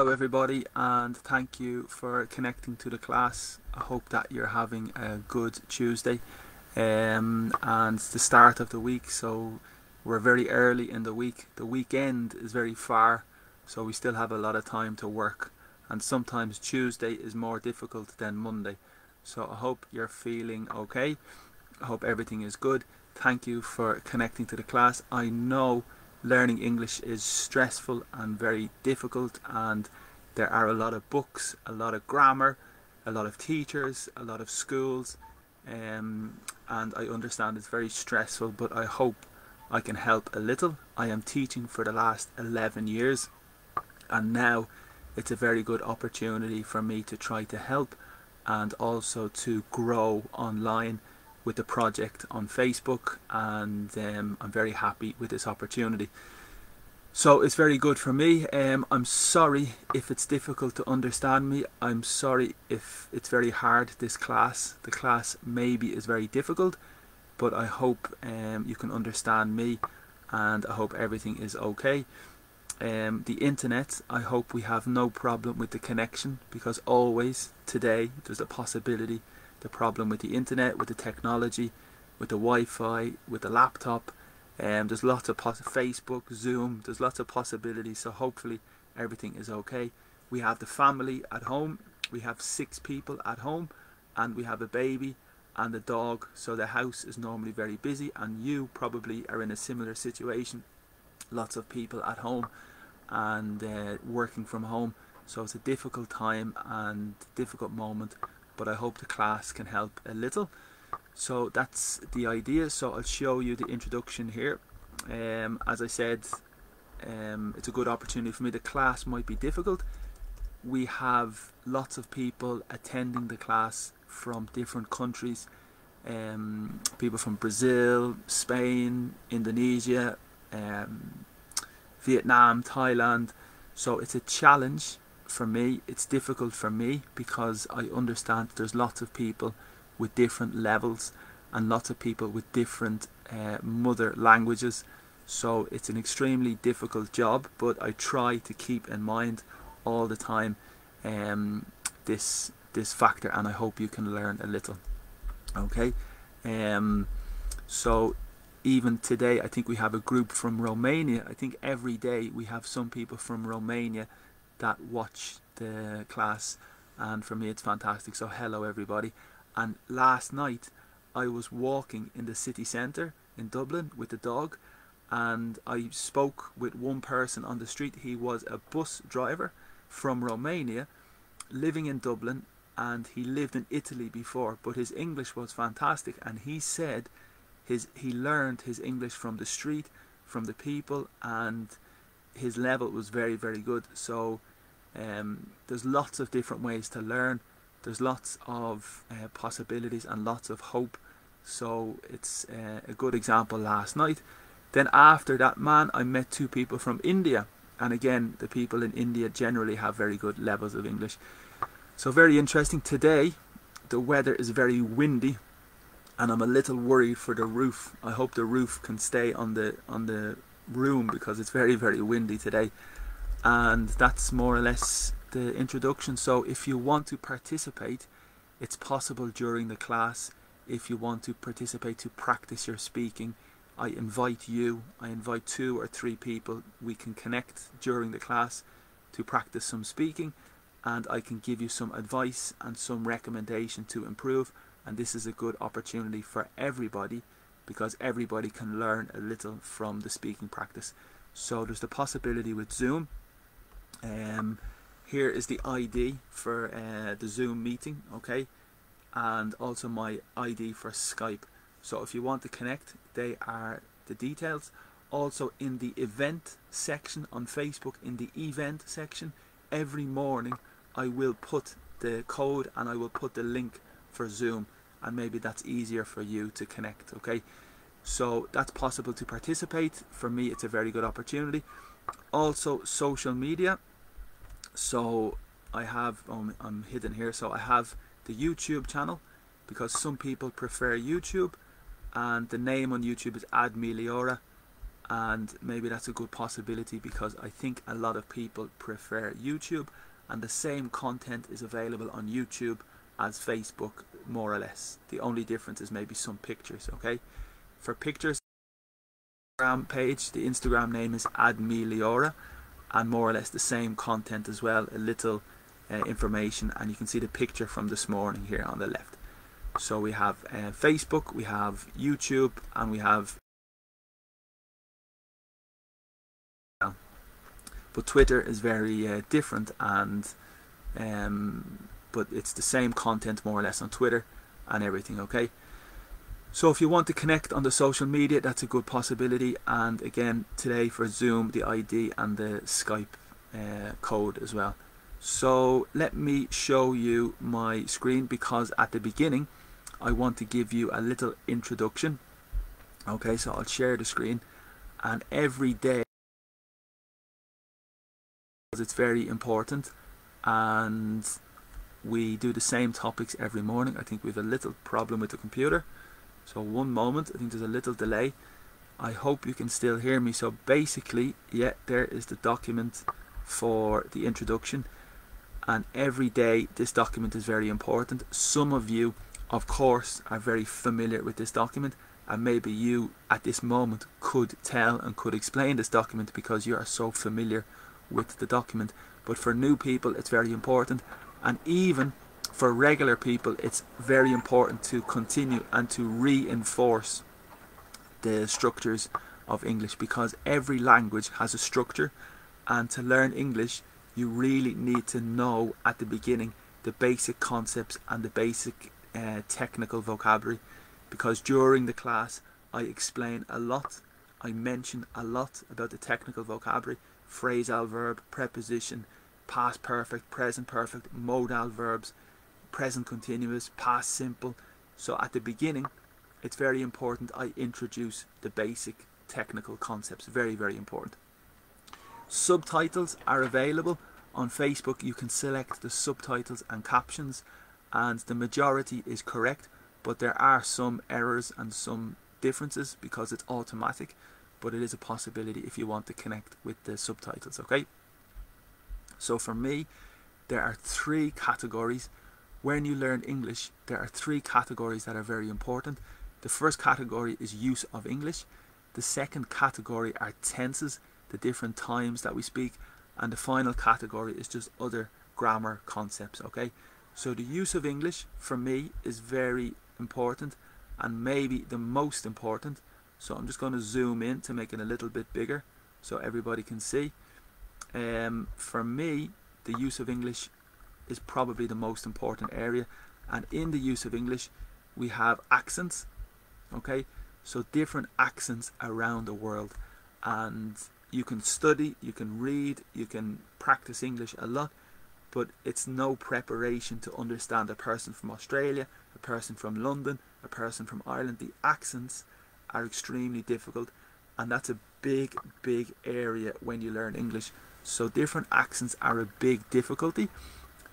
Hello everybody and thank you for connecting to the class. I hope that you're having a good Tuesday um, and the start of the week so we're very early in the week. The weekend is very far so we still have a lot of time to work and sometimes Tuesday is more difficult than Monday. So I hope you're feeling okay. I hope everything is good. Thank you for connecting to the class. I know learning English is stressful and very difficult and there are a lot of books, a lot of grammar, a lot of teachers, a lot of schools um, and I understand it's very stressful but I hope I can help a little. I am teaching for the last 11 years and now it's a very good opportunity for me to try to help and also to grow online with the project on Facebook and um, I'm very happy with this opportunity. So it's very good for me. Um, I'm sorry if it's difficult to understand me. I'm sorry if it's very hard this class. The class maybe is very difficult but I hope um, you can understand me and I hope everything is okay. Um, the internet, I hope we have no problem with the connection because always today there's a possibility the problem with the internet, with the technology, with the Wi-Fi, with the laptop. Um, there's lots of Facebook, Zoom. There's lots of possibilities. So hopefully everything is okay. We have the family at home. We have six people at home, and we have a baby and a dog. So the house is normally very busy, and you probably are in a similar situation. Lots of people at home and uh, working from home. So it's a difficult time and difficult moment but I hope the class can help a little. So that's the idea. So I'll show you the introduction here. Um, as I said, um, it's a good opportunity for me. The class might be difficult. We have lots of people attending the class from different countries. Um, people from Brazil, Spain, Indonesia, um, Vietnam, Thailand. So it's a challenge for me, it's difficult for me because I understand there's lots of people with different levels and lots of people with different uh, mother languages. So it's an extremely difficult job, but I try to keep in mind all the time um, this this factor, and I hope you can learn a little. Okay, um, so even today, I think we have a group from Romania. I think every day we have some people from Romania that watch the class and for me it's fantastic. So hello everybody. And last night I was walking in the city centre in Dublin with the dog and I spoke with one person on the street. He was a bus driver from Romania living in Dublin and he lived in Italy before but his English was fantastic. And he said his he learned his English from the street from the people and his level was very very good. So um, there's lots of different ways to learn. There's lots of uh, possibilities and lots of hope. So it's uh, a good example last night. Then after that man, I met two people from India. And again, the people in India generally have very good levels of English. So very interesting. Today, the weather is very windy and I'm a little worried for the roof. I hope the roof can stay on the on the room because it's very very windy today and that's more or less the introduction. So if you want to participate it's possible during the class. If you want to participate to practice your speaking I invite you I invite two or three people we can connect during the class to practice some speaking and I can give you some advice and some recommendation to improve. And this is a good opportunity for everybody because everybody can learn a little from the speaking practice. So there's the possibility with Zoom um, here is the ID for uh, the Zoom meeting, okay, and also my ID for Skype. So if you want to connect, they are the details. Also in the event section on Facebook, in the event section, every morning I will put the code and I will put the link for Zoom. And maybe that's easier for you to connect okay? So that's possible to participate. For me it's a very good opportunity also social media. So I have um, I'm hidden here so I have the YouTube channel because some people prefer YouTube and the name on YouTube is Ad Meliora and maybe that's a good possibility because I think a lot of people prefer YouTube and the same content is available on YouTube as Facebook more or less. The only difference is maybe some pictures okay? For pictures Instagram page. The Instagram name is admeliora and more or less the same content as well. A little uh, information and you can see the picture from this morning here on the left. So we have uh, Facebook we have YouTube and we have but Twitter is very uh, different and um, but it's the same content more or less on Twitter and everything okay so if you want to connect on the social media that's a good possibility. And again today for Zoom the ID and the Skype uh, code as well. So let me show you my screen because at the beginning I want to give you a little introduction. Okay so I'll share the screen. And every day because it's very important. And we do the same topics every morning. I think we have a little problem with the computer so one moment I think there's a little delay. I hope you can still hear me. So basically yeah there is the document for the introduction. And every day this document is very important. Some of you of course are very familiar with this document. And maybe you at this moment could tell and could explain this document because you are so familiar with the document. But for new people it's very important. And even for regular people it's very important to continue and to reinforce the structures of English because every language has a structure and to learn English you really need to know at the beginning the basic concepts and the basic uh, technical vocabulary because during the class I explain a lot I mention a lot about the technical vocabulary phrasal verb, preposition, past perfect, present perfect, modal verbs, present continuous, past simple. So at the beginning, it's very important I introduce the basic technical concepts. Very, very important. Subtitles are available on Facebook. You can select the subtitles and captions, and the majority is correct, but there are some errors and some differences because it's automatic but it is a possibility if you want to connect with the subtitles okay so for me there are three categories when you learn English there are three categories that are very important. The first category is use of English. The second category are tenses the different times that we speak. And the final category is just other grammar concepts okay? So the use of English for me is very important and maybe the most important. So I'm just going to zoom in to make it a little bit bigger so everybody can see. Um, for me the use of English is probably the most important area. And in the use of English we have accents okay? So different accents around the world. And you can study you can read you can practice English a lot but it's no preparation to understand a person from Australia a person from London a person from Ireland. The accents are extremely difficult and that's a big big area when you learn English. So different accents are a big difficulty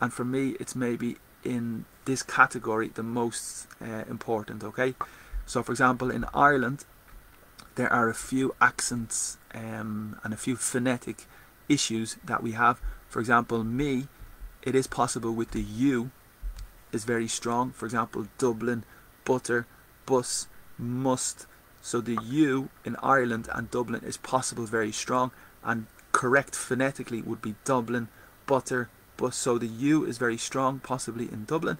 and for me it's maybe in this category the most uh, important okay? So for example in Ireland there are a few accents um, and a few phonetic issues that we have. For example me it is possible with the U is very strong. For example Dublin butter bus must. So the U in Ireland and Dublin is possible very strong. And correct phonetically would be Dublin, butter, but so the U is very strong possibly in Dublin.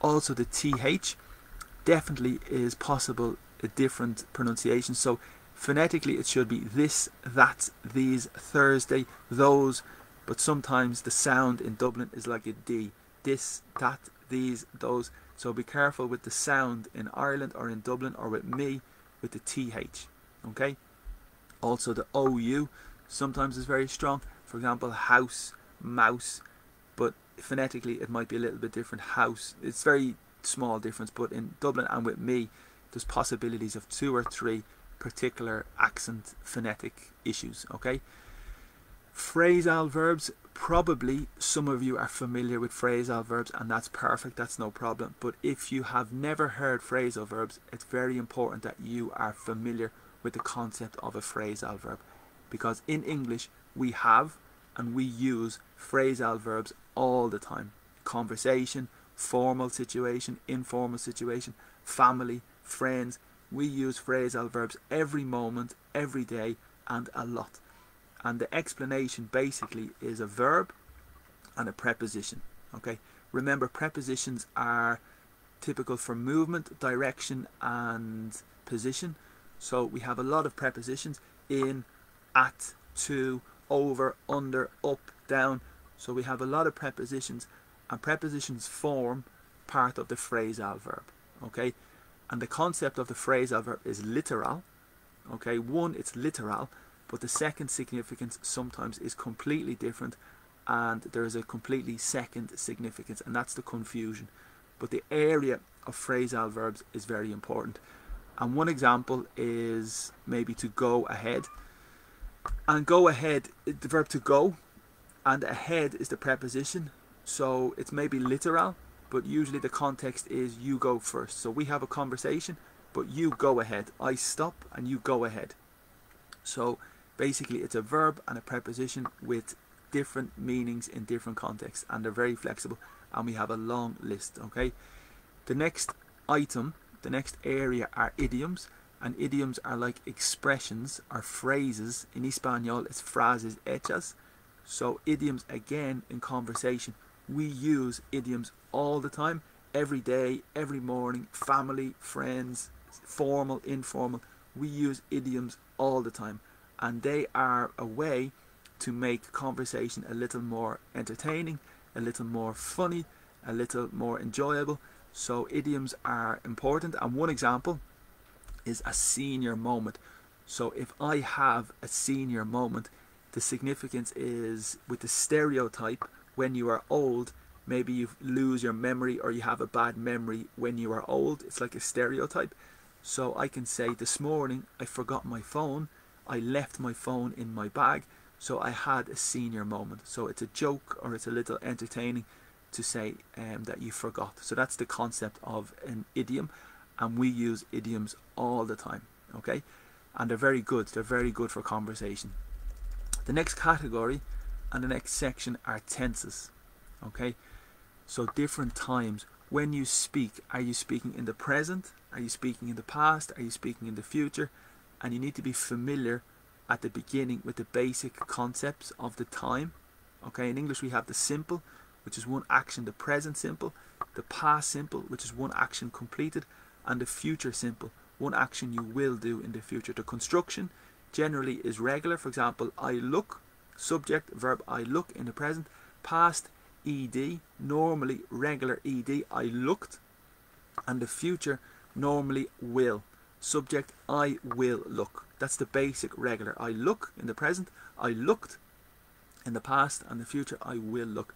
Also the TH definitely is possible a different pronunciation. So phonetically it should be this, that, these, Thursday, those, but sometimes the sound in Dublin is like a D. This, that, these, those. So be careful with the sound in Ireland or in Dublin or with me with the TH. Okay. Also the OU sometimes is very strong. For example, house, mouse, phonetically it might be a little bit different. House, it's very small difference, but in Dublin and with me, there's possibilities of two or three particular accent phonetic issues. Okay. Phrasal verbs, probably some of you are familiar with phrasal verbs and that's perfect, that's no problem. But if you have never heard phrasal verbs, it's very important that you are familiar with the concept of a phrasal verb because in English we have and we use phrasal verbs all the time. Conversation, formal situation, informal situation, family, friends. We use phrasal verbs every moment, every day, and a lot. And the explanation basically is a verb and a preposition. Okay, remember prepositions are typical for movement, direction, and position. So we have a lot of prepositions in, at, to, over, under, up, down. So we have a lot of prepositions, and prepositions form part of the phrasal verb. Okay, and the concept of the phrasal verb is literal. Okay, one, it's literal, but the second significance sometimes is completely different, and there is a completely second significance, and that's the confusion. But the area of phrasal verbs is very important. And one example is maybe to go ahead. And go ahead, the verb to go, and ahead is the preposition. So it's maybe literal, but usually the context is you go first. So we have a conversation, but you go ahead. I stop and you go ahead. So basically it's a verb and a preposition with different meanings in different contexts and they're very flexible and we have a long list okay the next item the next area are idioms and idioms are like expressions or phrases in Espanol it's phrases hechas so idioms again in conversation. We use idioms all the time. Every day every morning family friends formal informal. We use idioms all the time. And they are a way to make conversation a little more entertaining a little more funny a little more enjoyable. So idioms are important. And one example is a senior moment. So if I have a senior moment the significance is with the stereotype when you are old maybe you lose your memory or you have a bad memory when you are old. It's like a stereotype. So I can say this morning I forgot my phone. I left my phone in my bag. So I had a senior moment. So it's a joke or it's a little entertaining to say um, that you forgot. So that's the concept of an idiom and we use idioms all the time okay? And they're very good. They're very good for conversation the next category and the next section are tenses okay? So different times. When you speak are you speaking in the present? Are you speaking in the past? Are you speaking in the future? And you need to be familiar at the beginning with the basic concepts of the time okay? In English we have the simple which is one action the present simple the past simple which is one action completed and the future simple one action you will do in the future. The construction generally is regular. For example I look subject verb I look in the present past ed normally regular ed I looked and the future normally will. Subject I will look. That's the basic regular. I look in the present I looked in the past and the future I will look.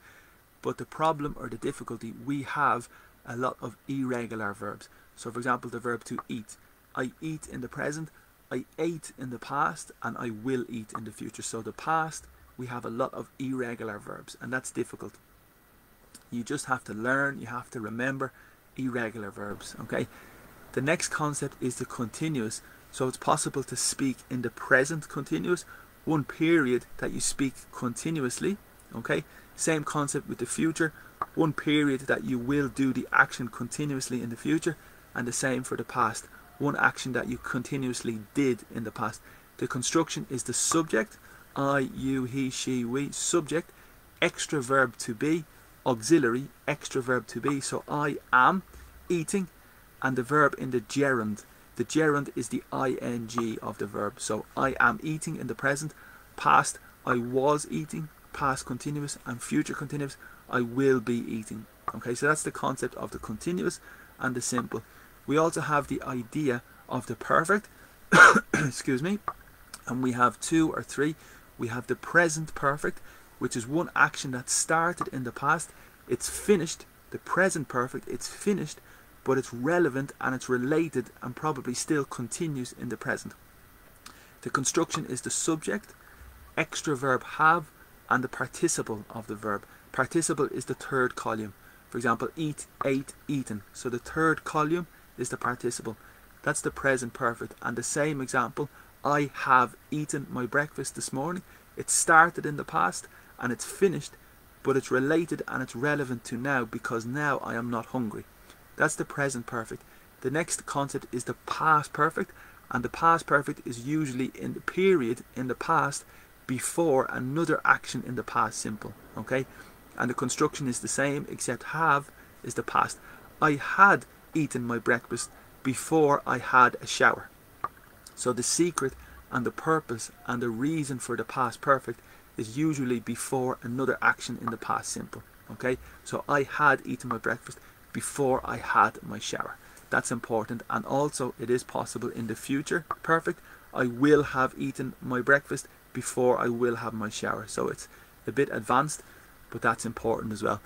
But the problem or the difficulty we have a lot of irregular verbs. So for example the verb to eat. I eat in the present I ate in the past and I will eat in the future. So the past we have a lot of irregular verbs and that's difficult. You just have to learn you have to remember irregular verbs okay? The next concept is the continuous. So it's possible to speak in the present continuous one period that you speak continuously okay? Same concept with the future one period that you will do the action continuously in the future and the same for the past one action that you continuously did in the past. The construction is the subject I, you, he, she, we. Subject extra verb to be. Auxiliary extra verb to be. So I am eating and the verb in the gerund. The gerund is the ing of the verb. So I am eating in the present. Past I was eating. Past continuous. And future continuous. I will be eating. Okay so that's the concept of the continuous and the simple we also have the idea of the perfect excuse me and we have two or three we have the present perfect which is one action that started in the past it's finished the present perfect it's finished but it's relevant and it's related and probably still continues in the present the construction is the subject extra verb have and the participle of the verb. Participle is the third column. For example, eat, ate, eaten. So the third column is the participle. That's the present perfect. And the same example, I have eaten my breakfast this morning. It started in the past and it's finished, but it's related and it's relevant to now because now I am not hungry. That's the present perfect. The next concept is the past perfect, and the past perfect is usually in the period in the past before another action in the past simple. Okay? And the construction is the same except have is the past. I had eaten my breakfast before I had a shower. So the secret and the purpose and the reason for the past perfect is usually before another action in the past simple. Okay, so I had eaten my breakfast before I had my shower. That's important, and also it is possible in the future. Perfect. I will have eaten my breakfast before I will have my shower. So it's a bit advanced, but that's important as well.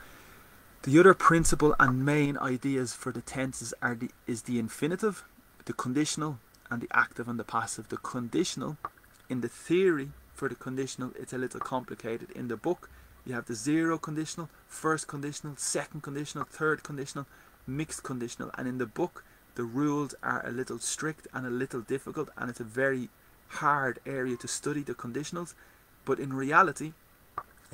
The other principle and main ideas for the tenses are the, is the infinitive, the conditional, and the active and the passive. The conditional, in the theory for the conditional, it's a little complicated. In the book, you have the zero conditional, first conditional, second conditional, third conditional, mixed conditional. And in the book, the rules are a little strict and a little difficult, and it's a very hard area to study the conditionals. But in reality,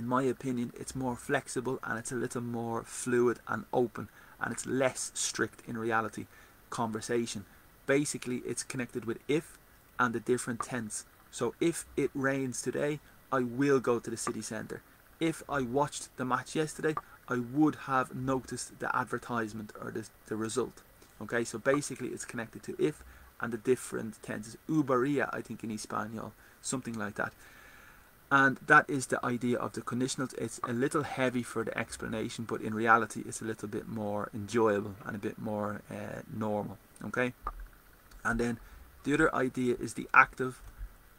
in my opinion, it's more flexible and it's a little more fluid and open and it's less strict in reality conversation. Basically, it's connected with if and the different tense. So if it rains today, I will go to the city centre. If I watched the match yesterday, I would have noticed the advertisement or the, the result. Okay, so basically it's connected to if and the different tenses. Ubaria, I think in Espanol, something like that and that is the idea of the conditionals. It's a little heavy for the explanation but in reality it's a little bit more enjoyable and a bit more uh, normal okay? And then the other idea is the active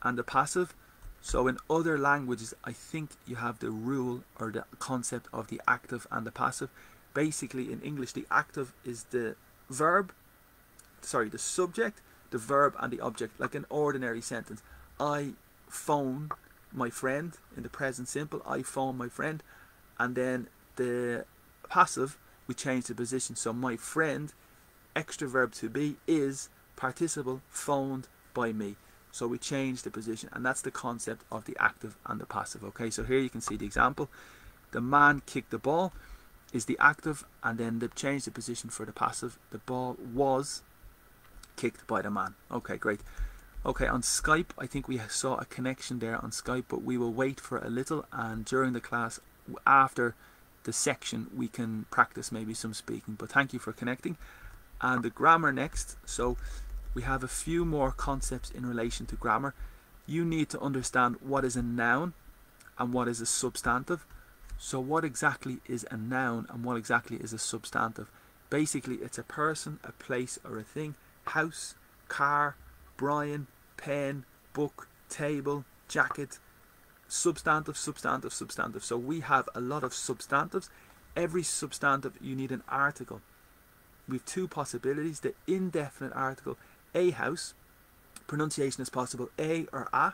and the passive. So in other languages I think you have the rule or the concept of the active and the passive. Basically in English the active is the verb sorry the subject the verb and the object like an ordinary sentence. I phone my friend in the present simple I phone my friend and then the passive we change the position. So my friend extra verb to be is participle phoned by me. So we change the position and that's the concept of the active and the passive okay? So here you can see the example. The man kicked the ball is the active and then they change the position for the passive. The ball was kicked by the man. Okay great Okay, on Skype, I think we saw a connection there on Skype, but we will wait for a little and during the class, after the section, we can practice maybe some speaking. But thank you for connecting. And the grammar next. So we have a few more concepts in relation to grammar. You need to understand what is a noun and what is a substantive. So what exactly is a noun and what exactly is a substantive? Basically, it's a person, a place or a thing. House, car, Brian, pen, book, table, jacket, substantive, substantive, substantive. So we have a lot of substantives. Every substantive you need an article. We have two possibilities. The indefinite article, a house, pronunciation is possible a or a,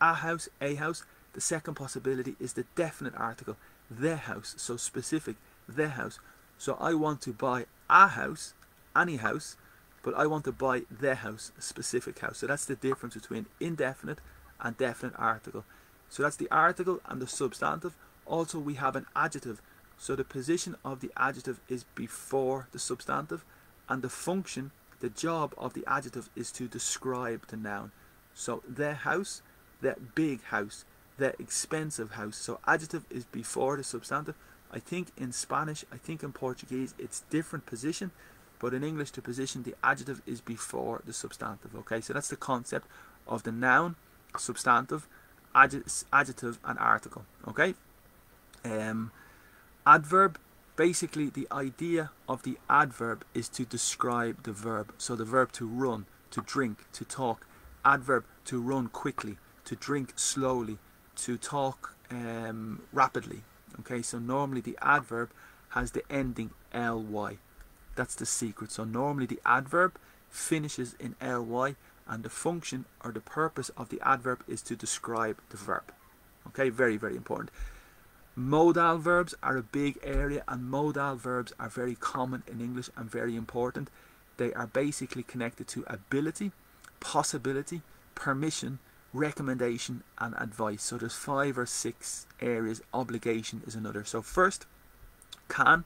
a house, a house. The second possibility is the definite article, the house, so specific, the house. So I want to buy a house, any house, but I want to buy the house, a specific house. So that's the difference between indefinite and definite article. So that's the article and the substantive. Also, we have an adjective. So the position of the adjective is before the substantive, and the function, the job of the adjective is to describe the noun. So the house, the big house, the expensive house. So adjective is before the substantive. I think in Spanish, I think in Portuguese, it's different position. But in English, the position, the adjective is before the substantive. Okay, so that's the concept of the noun, substantive, adjective, and article. Okay, um, adverb. Basically, the idea of the adverb is to describe the verb. So the verb to run, to drink, to talk. Adverb to run quickly, to drink slowly, to talk um, rapidly. Okay, so normally the adverb has the ending ly. That's the secret. So normally the adverb finishes in ly and the function or the purpose of the adverb is to describe the verb. Okay, very, very important. Modal verbs are a big area and modal verbs are very common in English and very important. they are basically connected to ability, possibility, permission, recommendation, and advice. So there's five or six areas. Obligation is another. So first, can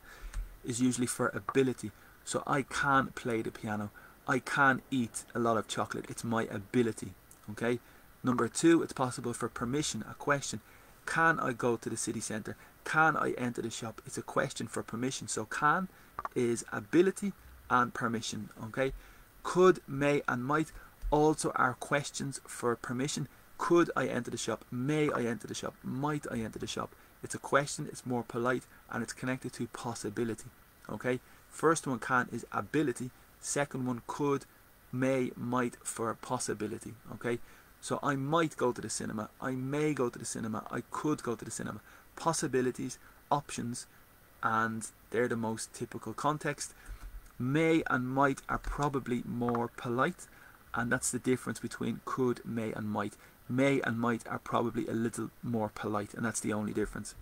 is usually for ability. So I can't play the piano. I can't eat a lot of chocolate. It's my ability. Okay. Number two, it's possible for permission, a question. Can I go to the city centre? Can I enter the shop? It's a question for permission. So can is ability and permission. Okay. Could, may, and might also are questions for permission. Could I enter the shop? May I enter the shop? Might I enter the shop? It's a question, it's more polite, and it's connected to possibility. Okay? First one can is ability, second one could, may, might for possibility. Okay? So I might go to the cinema, I may go to the cinema, I could go to the cinema. Possibilities, options, and they're the most typical context. May and might are probably more polite, and that's the difference between could, may, and might. May and might are probably a little more polite, and that's the only difference.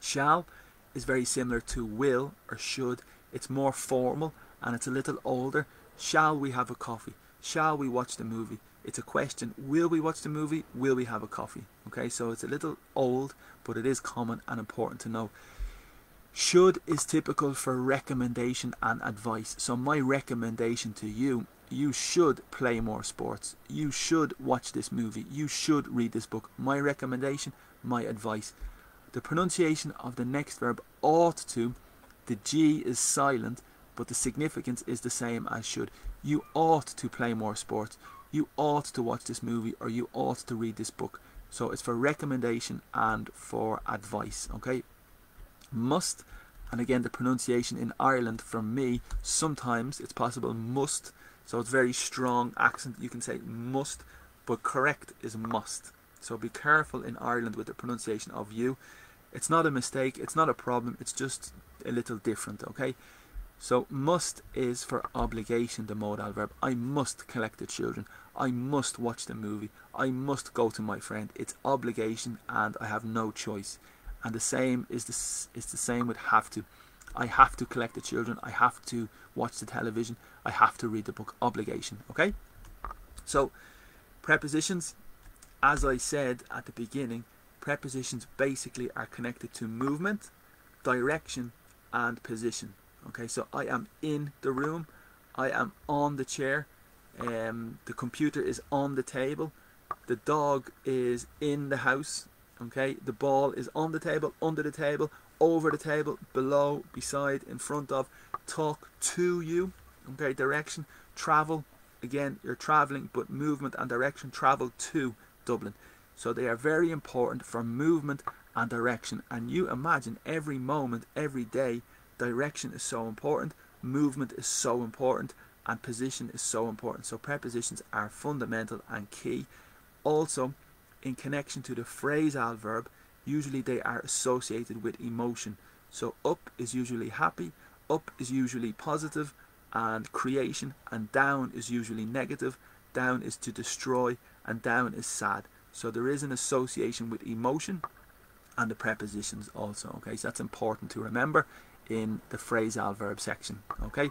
Shall is very similar to will or should. It's more formal and it's a little older. Shall we have a coffee? Shall we watch the movie? It's a question. Will we watch the movie? Will we have a coffee? Okay, so it's a little old, but it is common and important to know. Should is typical for recommendation and advice. So my recommendation to you, you should play more sports. You should watch this movie. You should read this book. My recommendation, my advice. The pronunciation of the next verb ought to, the G is silent, but the significance is the same as should. You ought to play more sports. You ought to watch this movie or you ought to read this book. So it's for recommendation and for advice, okay? Must, and again the pronunciation in Ireland for me, sometimes it's possible must, so it's very strong accent. You can say must, but correct is must. So be careful in Ireland with the pronunciation of you. It's not a mistake, it's not a problem, it's just a little different, okay? So must is for obligation, the modal verb. I must collect the children. I must watch the movie. I must go to my friend. It's obligation and I have no choice. And the same is the, is the same with have to. I have to collect the children. I have to watch the television. I have to read the book. Obligation, okay? So prepositions, as I said at the beginning, prepositions basically are connected to movement, direction, and position. Okay, so I am in the room, I am on the chair, um, the computer is on the table, the dog is in the house. Okay, the ball is on the table, under the table, over the table, below, beside, in front of. Talk to you. Okay, direction, travel. Again, you're traveling, but movement and direction travel to Dublin. So they are very important for movement and direction. And you imagine every moment, every day, direction is so important, movement is so important, and position is so important. So prepositions are fundamental and key. Also, in connection to the phrasal verb, usually they are associated with emotion. So up is usually happy, up is usually positive and creation, and down is usually negative. Down is to destroy, and down is sad. So there is an association with emotion and the prepositions also. Okay, so that's important to remember in the phrasal verb section. Okay,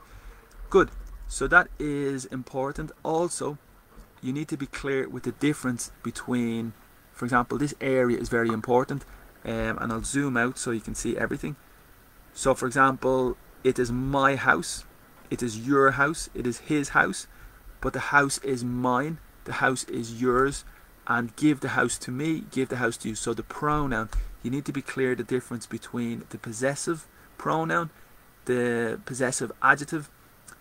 good. So that is important. Also, you need to be clear with the difference between, for example, this area is very important, um, and I'll zoom out so you can see everything. So, for example, it is my house, it is your house, it is his house, but the house is mine, the house is yours, and give the house to me, give the house to you. So the pronoun, you need to be clear the difference between the possessive pronoun, the possessive adjective,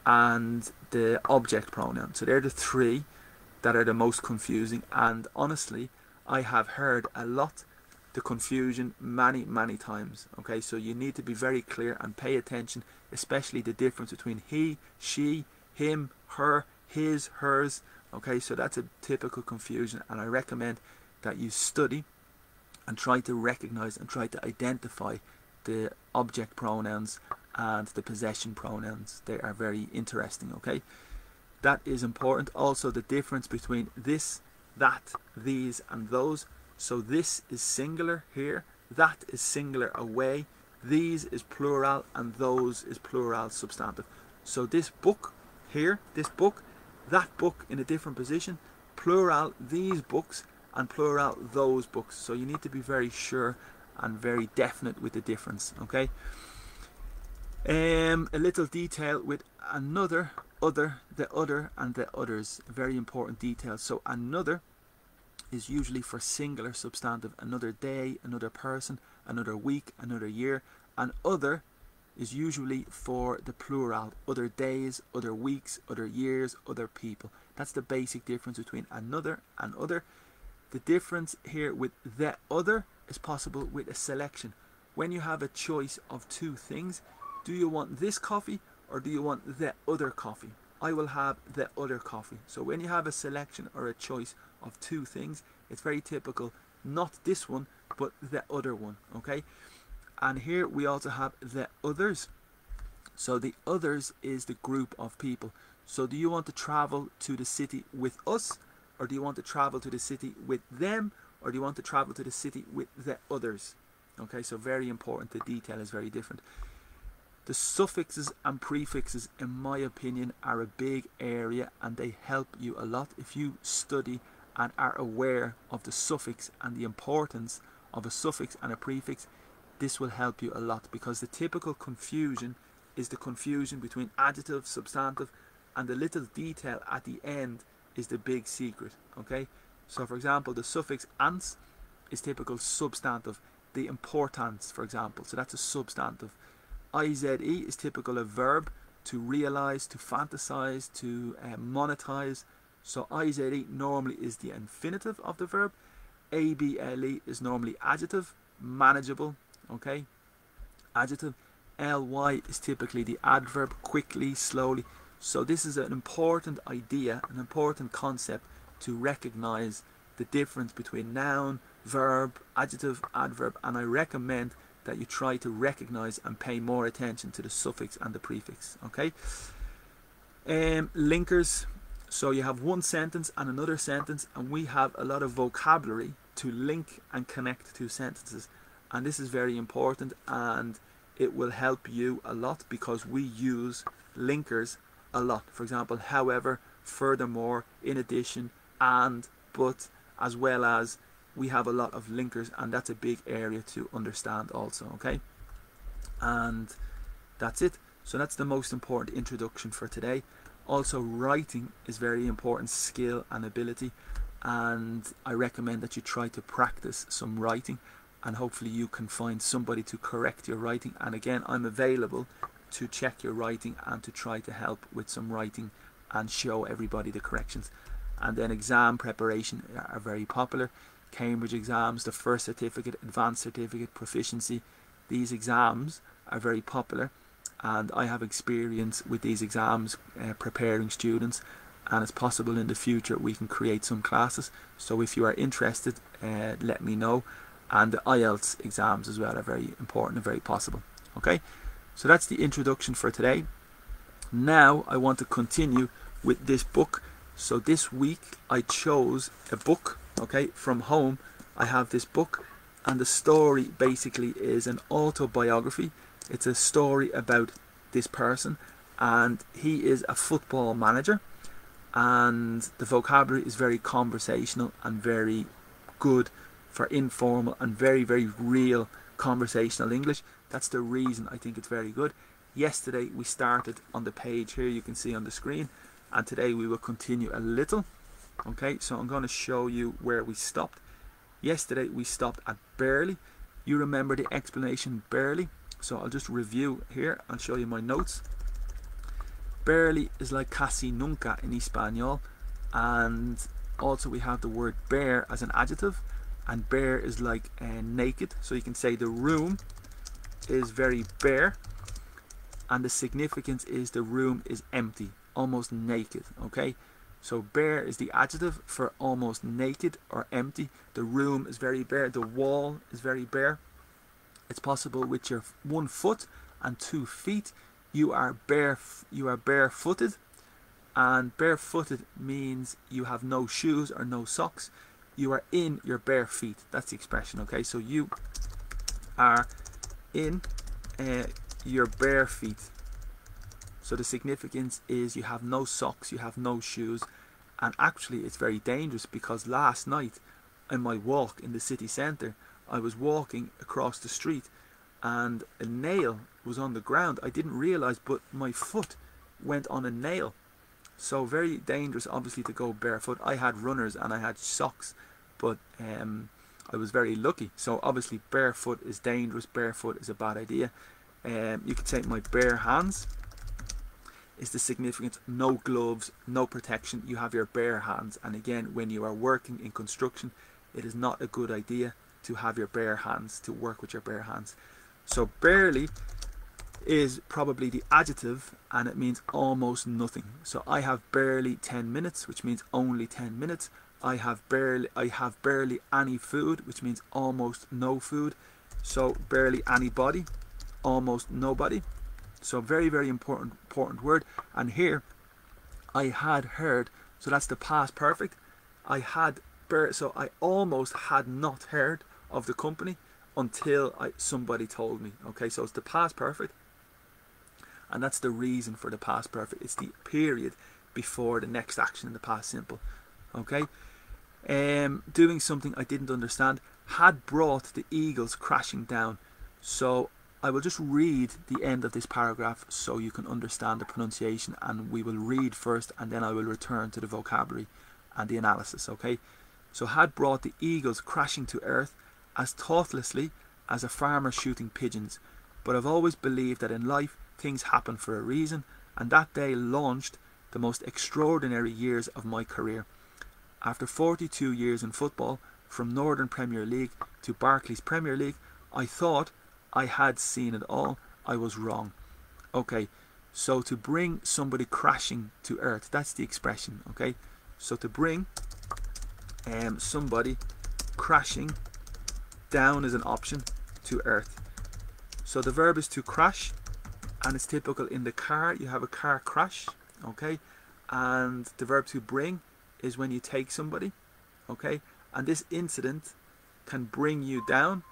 and the object pronoun. So they're the three that are the most confusing. And honestly, I have heard a lot the confusion many, many times. Okay, so you need to be very clear and pay attention, especially the difference between he, she, him, her, his, hers, Okay, so that's a typical confusion, and I recommend that you study and try to recognize and try to identify the object pronouns and the possession pronouns. They are very interesting, okay? That is important. Also, the difference between this, that, these, and those. So, this is singular here, that is singular away, these is plural, and those is plural substantive. So, this book here, this book, that book in a different position, plural these books, and plural those books. So you need to be very sure and very definite with the difference. Okay. Um, a little detail with another, other, the other, and the others. Very important detail. So another is usually for singular substantive. Another day, another person, another week, another year. And other is usually for the plural. Other days, other weeks, other years, other people. That's the basic difference between another and other. The difference here with the other is possible with a selection. When you have a choice of two things, do you want this coffee or do you want the other coffee? I will have the other coffee. So when you have a selection or a choice of two things, it's very typical, not this one, but the other one, okay? And here we also have the others. So the others is the group of people. So do you want to travel to the city with us or do you want to travel to the city with them or do you want to travel to the city with the others? Okay, so very important. The detail is very different. The suffixes and prefixes, in my opinion, are a big area and they help you a lot. If you study and are aware of the suffix and the importance of a suffix and a prefix, this will help you a lot because the typical confusion is the confusion between adjective, substantive, and the little detail at the end is the big secret. Okay, so for example, the suffix ans is typical substantive. The importance, for example, so that's a substantive. IZE is typical of verb to realize, to fantasize, to uh, monetize. So IZE normally is the infinitive of the verb. ABLE is normally adjective, manageable, okay? Adjective. LY is typically the adverb, quickly, slowly. So this is an important idea, an important concept to recognize the difference between noun, verb, adjective, adverb, and I recommend that you try to recognize and pay more attention to the suffix and the prefix. Okay. Um, linkers. So you have one sentence and another sentence, and we have a lot of vocabulary to link and connect two sentences, and this is very important, and it will help you a lot because we use linkers a lot. For example, however, furthermore, in addition, and, but, as well as we have a lot of linkers and that's a big area to understand also okay? And that's it. So that's the most important introduction for today. Also writing is very important skill and ability and I recommend that you try to practice some writing and hopefully you can find somebody to correct your writing. And again I'm available to check your writing and to try to help with some writing and show everybody the corrections. And then exam preparation are very popular. Cambridge exams, the first certificate, advanced certificate, proficiency. These exams are very popular and I have experience with these exams uh, preparing students. And it's possible in the future we can create some classes. So if you are interested uh, let me know and the IELTS exams as well are very important and very possible. Okay? So that's the introduction for today. Now I want to continue with this book. So this week I chose a book okay from home. I have this book and the story basically is an autobiography. It's a story about this person and he is a football manager and the vocabulary is very conversational and very good for informal and very very real conversational English. That's the reason I think it's very good. Yesterday we started on the page here you can see on the screen and today we will continue a little. Okay so I'm going to show you where we stopped. Yesterday we stopped at barely you remember the explanation barely so I'll just review here I'll show you my notes. Barely is like casi nunca in Espanol and also we have the word bare as an adjective and bare is like uh, naked so you can say the room is very bare and the significance is the room is empty almost naked okay so bare is the adjective for almost naked or empty. The room is very bare. The wall is very bare. It's possible with your one foot and two feet you are bare you are barefooted and barefooted means you have no shoes or no socks you are in your bare feet that's the expression okay so you are in uh, your bare feet So the significance is you have no socks, you have no shoes, and actually it's very dangerous because last night in my walk in the city centre, I was walking across the street and a nail was on the ground. I didn't realise, but my foot went on a nail. So very dangerous, obviously, to go barefoot. I had runners and I had socks, but um, I was very lucky. So obviously, barefoot is dangerous. Barefoot is a bad idea. Um, you could take my bare hands is the significance. No gloves, no protection. You have your bare hands. And again, when you are working in construction, it is not a good idea to have your bare hands, to work with your bare hands. So barely is probably the adjective and it means almost nothing. So I have barely 10 minutes, which means only 10 minutes. I have barely I have barely any food, which means almost no food. So barely anybody, almost nobody. So very very important important word. And here I had heard, so that's the past perfect. I had so I almost had not heard of the company until I, somebody told me. Okay, so it's the past perfect, and that's the reason for the past perfect. It's the period before the next action in the past simple. Okay, um, doing something I didn't understand had brought the eagles crashing down. So I will just read the end of this paragraph so you can understand the pronunciation, and we will read first, and then I will return to the vocabulary and the analysis. Okay, so had brought the eagles crashing to earth as thoughtlessly as a farmer shooting pigeons, but I've always believed that in life things happen for a reason, and that day launched the most extraordinary years of my career. After 42 years in football, from Northern Premier League to Barclays Premier League, I thought I had seen it all. I was wrong. Okay, so to bring somebody crashing to earth, that's the expression. Okay, so to bring um, somebody crashing down is an option to earth. So the verb is to crash and it's typical in the car. You have a car crash, okay? And the verb to bring is when you take somebody, okay? And this incident can bring you down.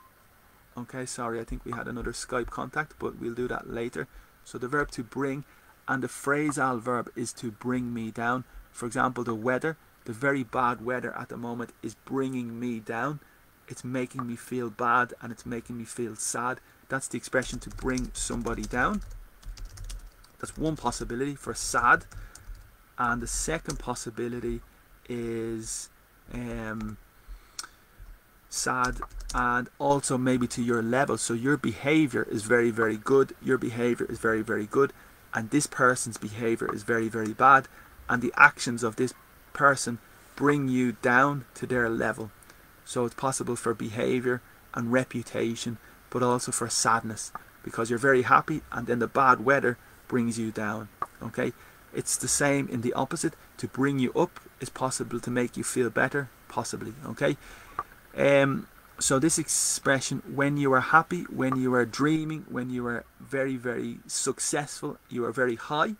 Okay, sorry, I think we had another Skype contact, but we'll do that later. So the verb to bring and the phrasal verb is to bring me down. For example, the weather, the very bad weather at the moment is bringing me down it's making me feel bad and it's making me feel sad. That's the expression to bring somebody down. That's one possibility for sad. And the second possibility is um, sad and also maybe to your level. So your behavior is very, very good. Your behavior is very, very good. And this person's behavior is very, very bad. And the actions of this person bring you down to their level. So it's possible for behavior and reputation, but also for sadness because you're very happy and then the bad weather brings you down. Okay? It's the same in the opposite. To bring you up is possible to make you feel better, possibly. Okay? Um, so this expression, when you are happy, when you are dreaming, when you are very, very successful, you are very high.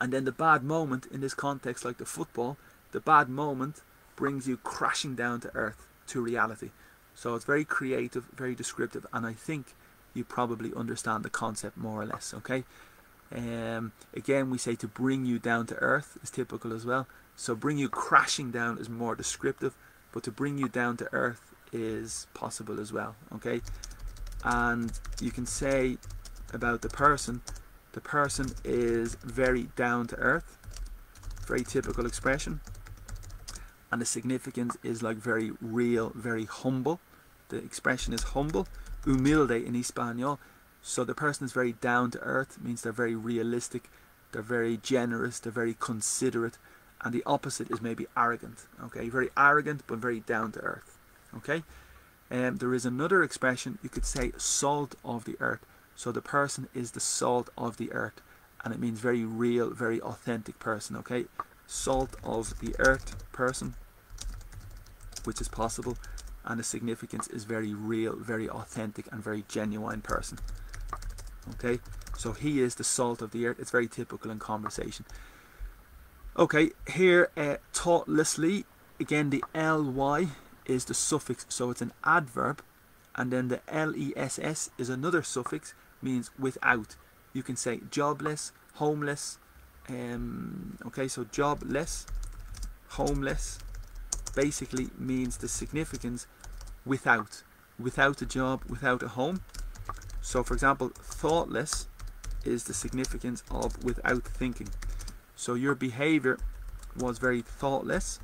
And then the bad moment in this context, like the football, the bad moment brings you crashing down to earth, to reality. So it's very creative, very descriptive, and I think you probably understand the concept more or less, okay? Um, again, we say to bring you down to earth is typical as well. So bring you crashing down is more descriptive, but to bring you down to earth is possible as well, okay? And you can say about the person, the person is very down to earth, very typical expression and the significance is like very real, very humble. The expression is humble, humilde in Espanol. So the person is very down to earth, means they're very realistic, they're very generous, they're very considerate, and the opposite is maybe arrogant. Okay, very arrogant but very down to earth. Okay, and um, there is another expression you could say salt of the earth. So the person is the salt of the earth, and it means very real, very authentic person. Okay, salt of the earth person which is possible and the significance is very real, very authentic and very genuine person. Okay, so he is the salt of the earth. It's very typical in conversation. Okay, here uh, thoughtlessly, again the ly is the suffix, so it's an adverb, and then the less is another suffix, means without. you can say jobless, homeless. Um, okay, so jobless, homeless, basically means the significance without, without a job, without a home. So, for example, thoughtless is the significance of without thinking. So your behavior was very thoughtless.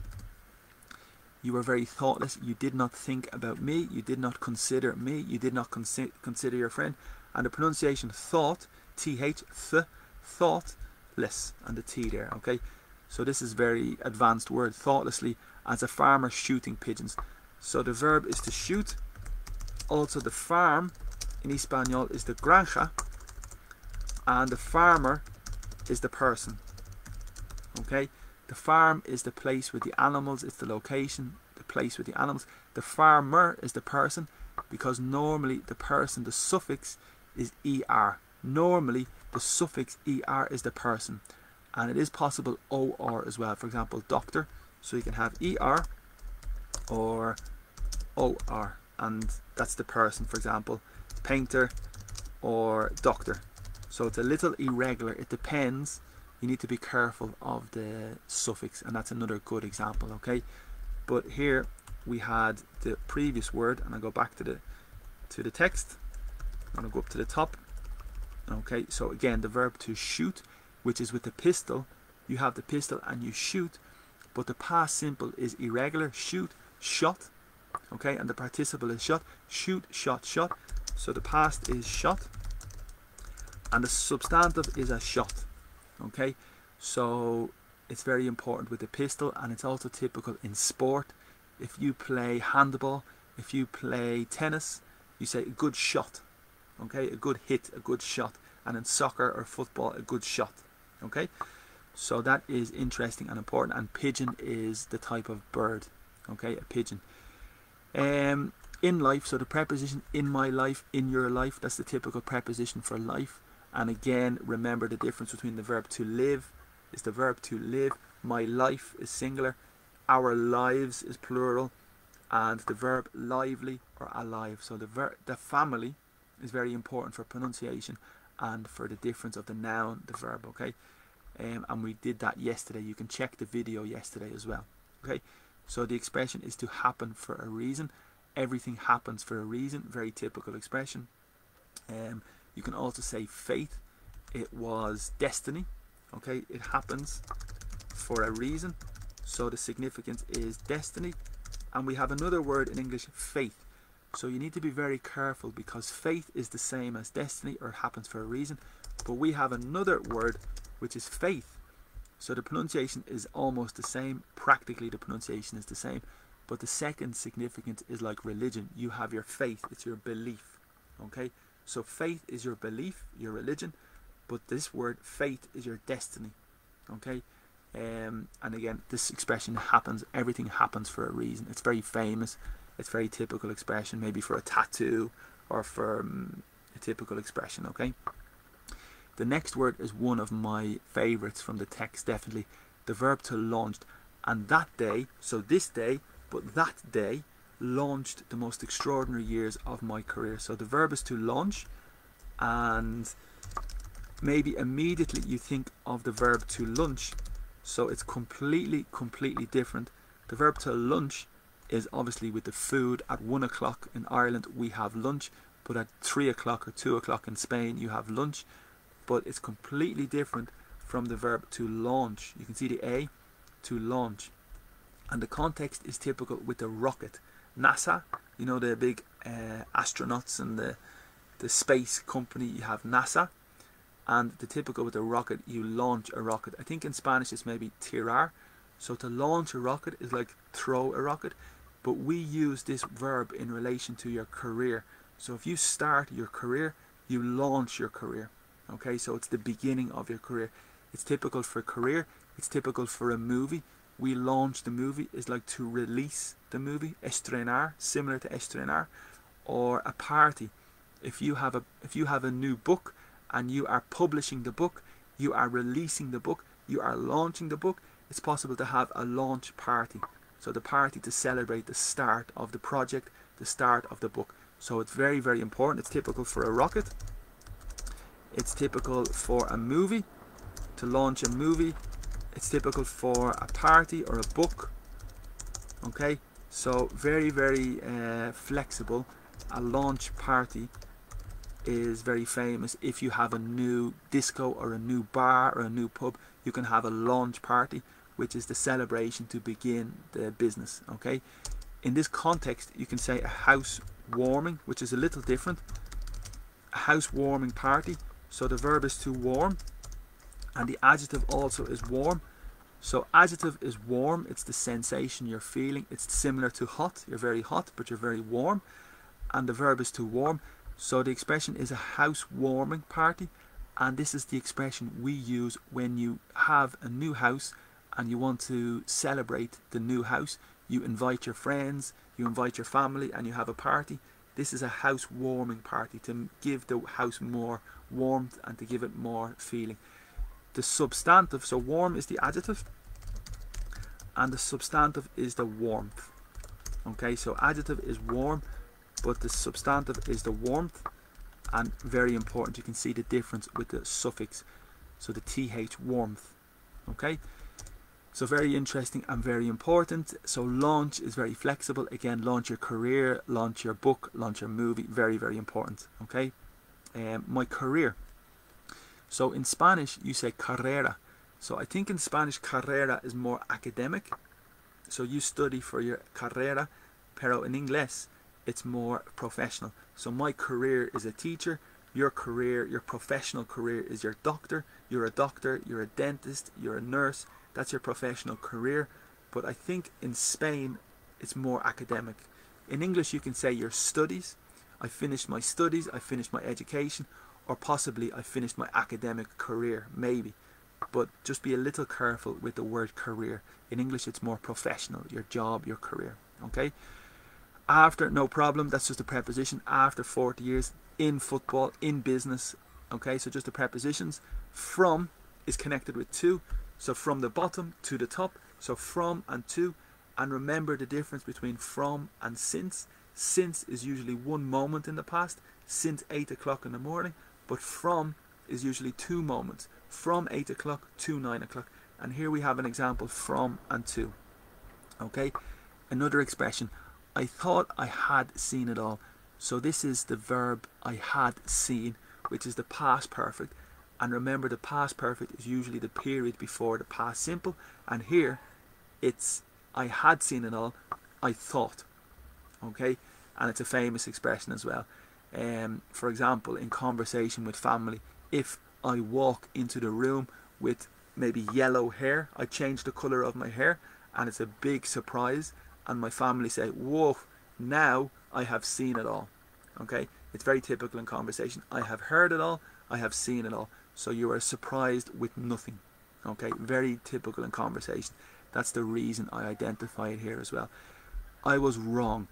You were very thoughtless. You did not think about me. You did not consider me. You did not consi consider your friend. And the pronunciation thought, th, th, thoughtless, and the t there. Okay, so this is very advanced word. Thoughtlessly, as a farmer shooting pigeons. So the verb is to shoot. Also, the farm in Espanol is the granja, and the farmer is the person. Okay, the farm is the place with the animals, it's the location, the place with the animals. The farmer is the person because normally the person, the suffix is er. Normally the suffix er is the person and it is possible or as well. For example, doctor, so you can have er or or and that's the person, for example, painter or doctor. So it's a little irregular, it depends. You need to be careful of the suffix and that's another good example okay? But here we had the previous word and I go back to the to the text. I'm to go up to the top. Okay so again the verb to shoot which is with the pistol you have the pistol and you shoot but the past simple is irregular shoot shot okay? And the participle is shot shoot shot shot. So the past is shot and the substantive is a shot okay? So it's very important with the pistol and it's also typical in sport. If you play handball if you play tennis you say a good shot okay? A good hit a good shot. And in soccer or football a good shot okay so that is interesting and important and pigeon is the type of bird okay a pigeon um in life so the preposition in my life in your life that's the typical preposition for life and again, remember the difference between the verb to live is the verb to live. My life is singular. Our lives is plural. And the verb lively or alive. So the ver the family is very important for pronunciation and for the difference of the noun, the verb, okay? Um, and we did that yesterday. You can check the video yesterday as well. Okay, so the expression is to happen for a reason. Everything happens for a reason. Very typical expression. Um, you can also say faith. It was destiny. Okay, it happens for a reason. So the significance is destiny. And we have another word in English, faith. So you need to be very careful because faith is the same as destiny or happens for a reason. But we have another word which is faith. So the pronunciation is almost the same. Practically the pronunciation is the same. But the second significance is like religion. You have your faith, it's your belief. Okay? So faith is your belief, your religion, but this word faith is your destiny. Okay? Um, and again, this expression happens, everything happens for a reason. It's very famous. It's very typical expression, maybe for a tattoo or for um, a typical expression, okay? The next word is one of my favorites from the text, definitely. The verb to launch. And that day, so this day, but that day, launched the most extraordinary years of my career. So the verb is to launch, and maybe immediately you think of the verb to lunch. So it's completely, completely different. The verb to lunch is obviously with the food. At one o'clock in Ireland, we have lunch, but at three o'clock or two o'clock in Spain, you have lunch. But it's completely different from the verb to launch. You can see the A to launch. And the context is typical with the rocket. NASA, you know the big uh, astronauts and the the space company. You have NASA, and the typical with a rocket, you launch a rocket. I think in Spanish it's maybe tirar. So to launch a rocket is like throw a rocket, but we use this verb in relation to your career. So if you start your career, you launch your career. Okay, so it's the beginning of your career. It's typical for a career. It's typical for a movie we launch the movie is like to release the movie, estrenar, similar to estrenar, or a party. If you have a if you have a new book and you are publishing the book, you are releasing the book, you are launching the book, it's possible to have a launch party. So the party to celebrate the start of the project, the start of the book. So it's very, very important. It's typical for a rocket. It's typical for a movie, to launch a movie. It's typical for a party or a book. Okay, so very, very uh, flexible. A launch party is very famous. If you have a new disco or a new bar or a new pub, you can have a launch party, which is the celebration to begin the business. Okay, in this context, you can say a house warming, which is a little different. A house warming party. So the verb is to warm, and the adjective also is warm. So adjective is warm, it's the sensation you're feeling. It's similar to hot, you're very hot, but you're very warm. And the verb is to warm. So the expression is a house warming party. And this is the expression we use when you have a new house and you want to celebrate the new house. You invite your friends, you invite your family, and you have a party. This is a house warming party to give the house more warmth and to give it more feeling the substantive, so warm is the adjective, and the substantive is the warmth. Okay, so adjective is warm, but the substantive is the warmth, and very important, you can see the difference with the suffix, so the th warmth. Okay, so very interesting and very important. So launch is very flexible. Again, launch your career, launch your book, launch your movie. Very, very important. Okay, um, my career. So in Spanish, you say carrera. So I think in Spanish, carrera is more academic. So you study for your carrera, pero in English, it's more professional. So my career is a teacher. Your career, your professional career is your doctor. You're a doctor, you're a dentist, you're a nurse. That's your professional career. But I think in Spain, it's more academic. In English, you can say your studies. I finished my studies, I finished my education, or possibly I finished my academic career, maybe. But just be a little careful with the word career. In English, it's more professional, your job, your career. Okay? After, no problem, that's just a preposition. After 40 years in football, in business. Okay, so just the prepositions. From is connected with to. So from the bottom to the top. So from and to. And remember the difference between from and since. Since is usually one moment in the past, since 8 o'clock in the morning but from is usually two moments from 8 o'clock to 9 o'clock. And here we have an example from and to okay? Another expression I thought I had seen it all. So this is the verb I had seen which is the past perfect. And remember the past perfect is usually the period before the past simple. And here it's I had seen it all. I thought okay and it's a famous expression as well um, for example, in conversation with family, if I walk into the room with maybe yellow hair, I change the colour of my hair and it's a big surprise and my family say, whoa, now I have seen it all. Okay, it's very typical in conversation. I have heard it all, I have seen it all. So you are surprised with nothing. Okay, very typical in conversation. That's the reason I identify it here as well. I was wrong.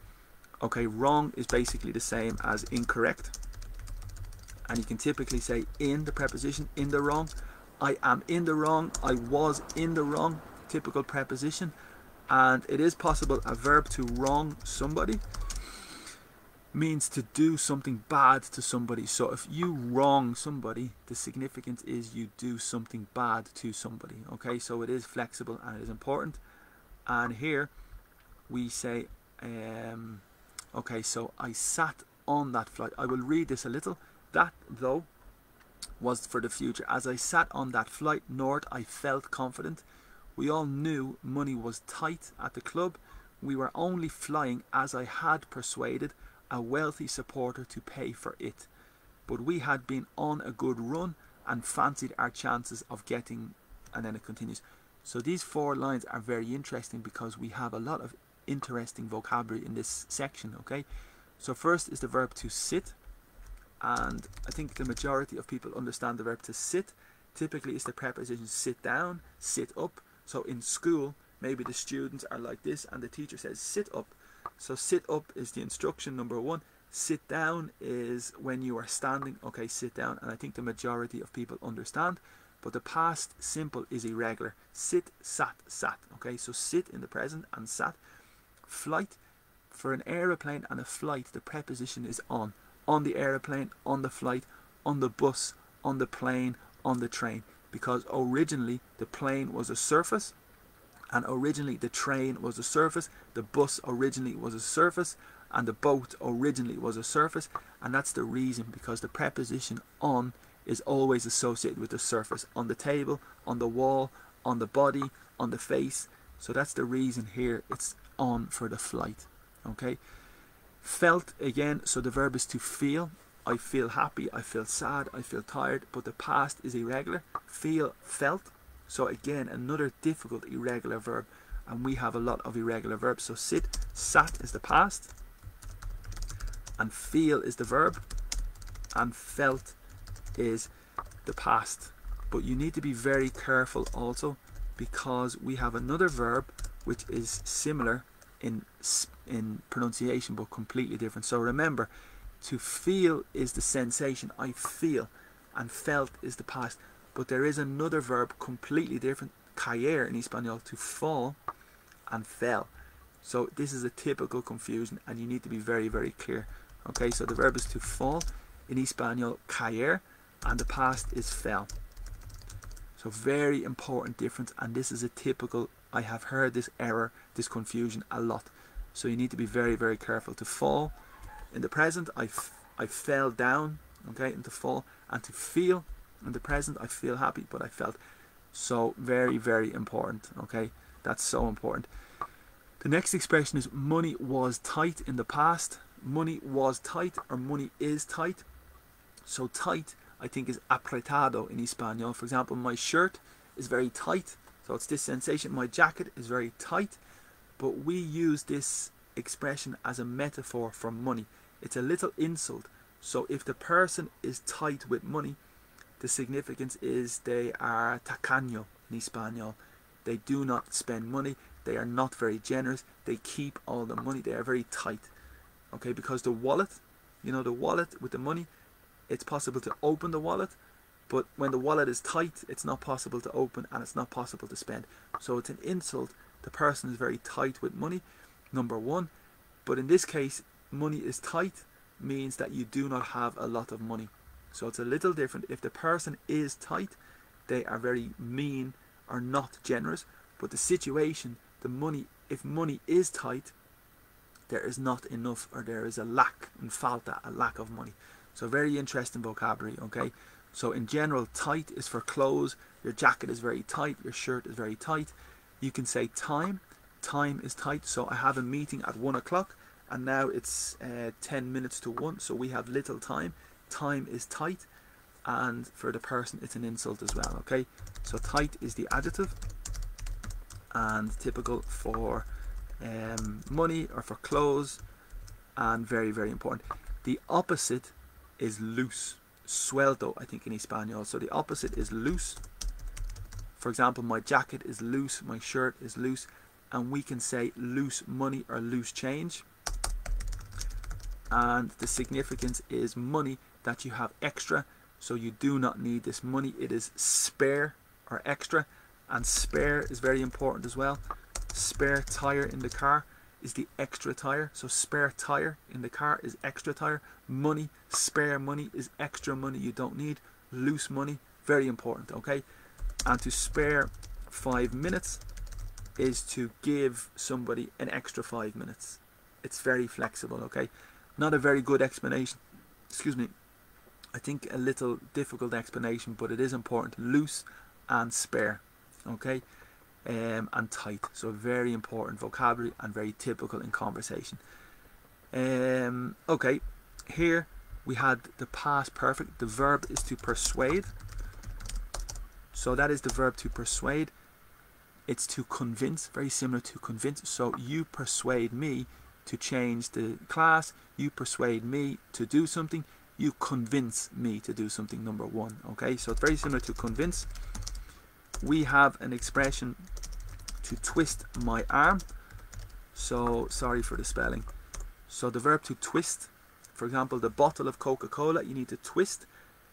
Okay, wrong is basically the same as incorrect. And you can typically say in the preposition, in the wrong. I am in the wrong, I was in the wrong, typical preposition. And it is possible a verb to wrong somebody means to do something bad to somebody. So if you wrong somebody, the significance is you do something bad to somebody. Okay, so it is flexible and it is important. And here we say, um, Okay, so I sat on that flight. I will read this a little. That, though, was for the future. As I sat on that flight north, I felt confident. We all knew money was tight at the club. We were only flying as I had persuaded a wealthy supporter to pay for it. But we had been on a good run and fancied our chances of getting. And then it continues. So these four lines are very interesting because we have a lot of interesting vocabulary in this section okay? So first is the verb to sit and I think the majority of people understand the verb to sit. Typically is the preposition sit down sit up. So in school maybe the students are like this and the teacher says sit up. So sit up is the instruction number one. Sit down is when you are standing. Okay sit down. And I think the majority of people understand but the past simple is irregular. Sit sat sat. Okay so sit in the present and sat Flight. For an aeroplane and a flight, the preposition is on. On the aeroplane, on the flight, on the bus, on the plane, on the train. Because originally the plane was a surface and originally the train was a surface, the bus originally was a surface, and the boat originally was a surface, and that's the reason because the preposition on is always associated with the surface on the table, on the wall, on the body, on the face. So that's the reason here it's on for the flight. Okay. Felt again, so the verb is to feel. I feel happy, I feel sad, I feel tired, but the past is irregular. Feel, felt. So again, another difficult irregular verb. And we have a lot of irregular verbs. So sit, sat is the past. And feel is the verb. And felt is the past. But you need to be very careful also because we have another verb which is similar in in pronunciation but completely different. So remember, to feel is the sensation. I feel, and felt is the past. But there is another verb completely different, caer in Espanol, to fall and fell. So this is a typical confusion, and you need to be very, very clear. Okay, so the verb is to fall in Espanol, caer, and the past is fell. So very important difference, and this is a typical. I have heard this error, this confusion a lot. So you need to be very, very careful. To fall in the present, I, I fell down, okay, and to fall, and to feel in the present, I feel happy, but I felt. So very, very important, okay? That's so important. The next expression is money was tight in the past. Money was tight or money is tight. So tight, I think, is apretado in Espanol. For example, my shirt is very tight. So it's this sensation. My jacket is very tight but we use this expression as a metaphor for money. It's a little insult. So if the person is tight with money, the significance is they are tacaño in Espanol. They do not spend money. They are not very generous. They keep all the money. They are very tight. Okay, because the wallet, you know, the wallet with the money, it's possible to open the wallet, but when the wallet is tight, it's not possible to open and it's not possible to spend. So it's an insult the person is very tight with money, number one. But in this case, money is tight means that you do not have a lot of money. So it's a little different. If the person is tight, they are very mean or not generous. But the situation, the money, if money is tight, there is not enough or there is a lack in falta, a lack of money. So very interesting vocabulary, okay? So in general, tight is for clothes. Your jacket is very tight. Your shirt is very tight. You can say time. Time is tight. So I have a meeting at one o'clock and now it's uh, 10 minutes to one. So we have little time. Time is tight. And for the person, it's an insult as well. Okay. So tight is the adjective and typical for um, money or for clothes and very, very important. The opposite is loose. Suelto, I think in Espanol. So the opposite is loose for example, my jacket is loose, my shirt is loose, and we can say loose money or loose change. And the significance is money that you have extra, so you do not need this money. It is spare or extra, and spare is very important as well. Spare tire in the car is the extra tire. So spare tire in the car is extra tire. Money, spare money is extra money you don't need. Loose money, very important, okay? and to spare five minutes is to give somebody an extra five minutes it's very flexible okay not a very good explanation excuse me I think a little difficult explanation but it is important loose and spare okay um, and tight so very important vocabulary and very typical in conversation um, okay here we had the past perfect the verb is to persuade so that is the verb to persuade. It's to convince, very similar to convince. So you persuade me to change the class. You persuade me to do something. You convince me to do something, number one. Okay, so it's very similar to convince. We have an expression to twist my arm. So sorry for the spelling. So the verb to twist, for example, the bottle of Coca-Cola, you need to twist,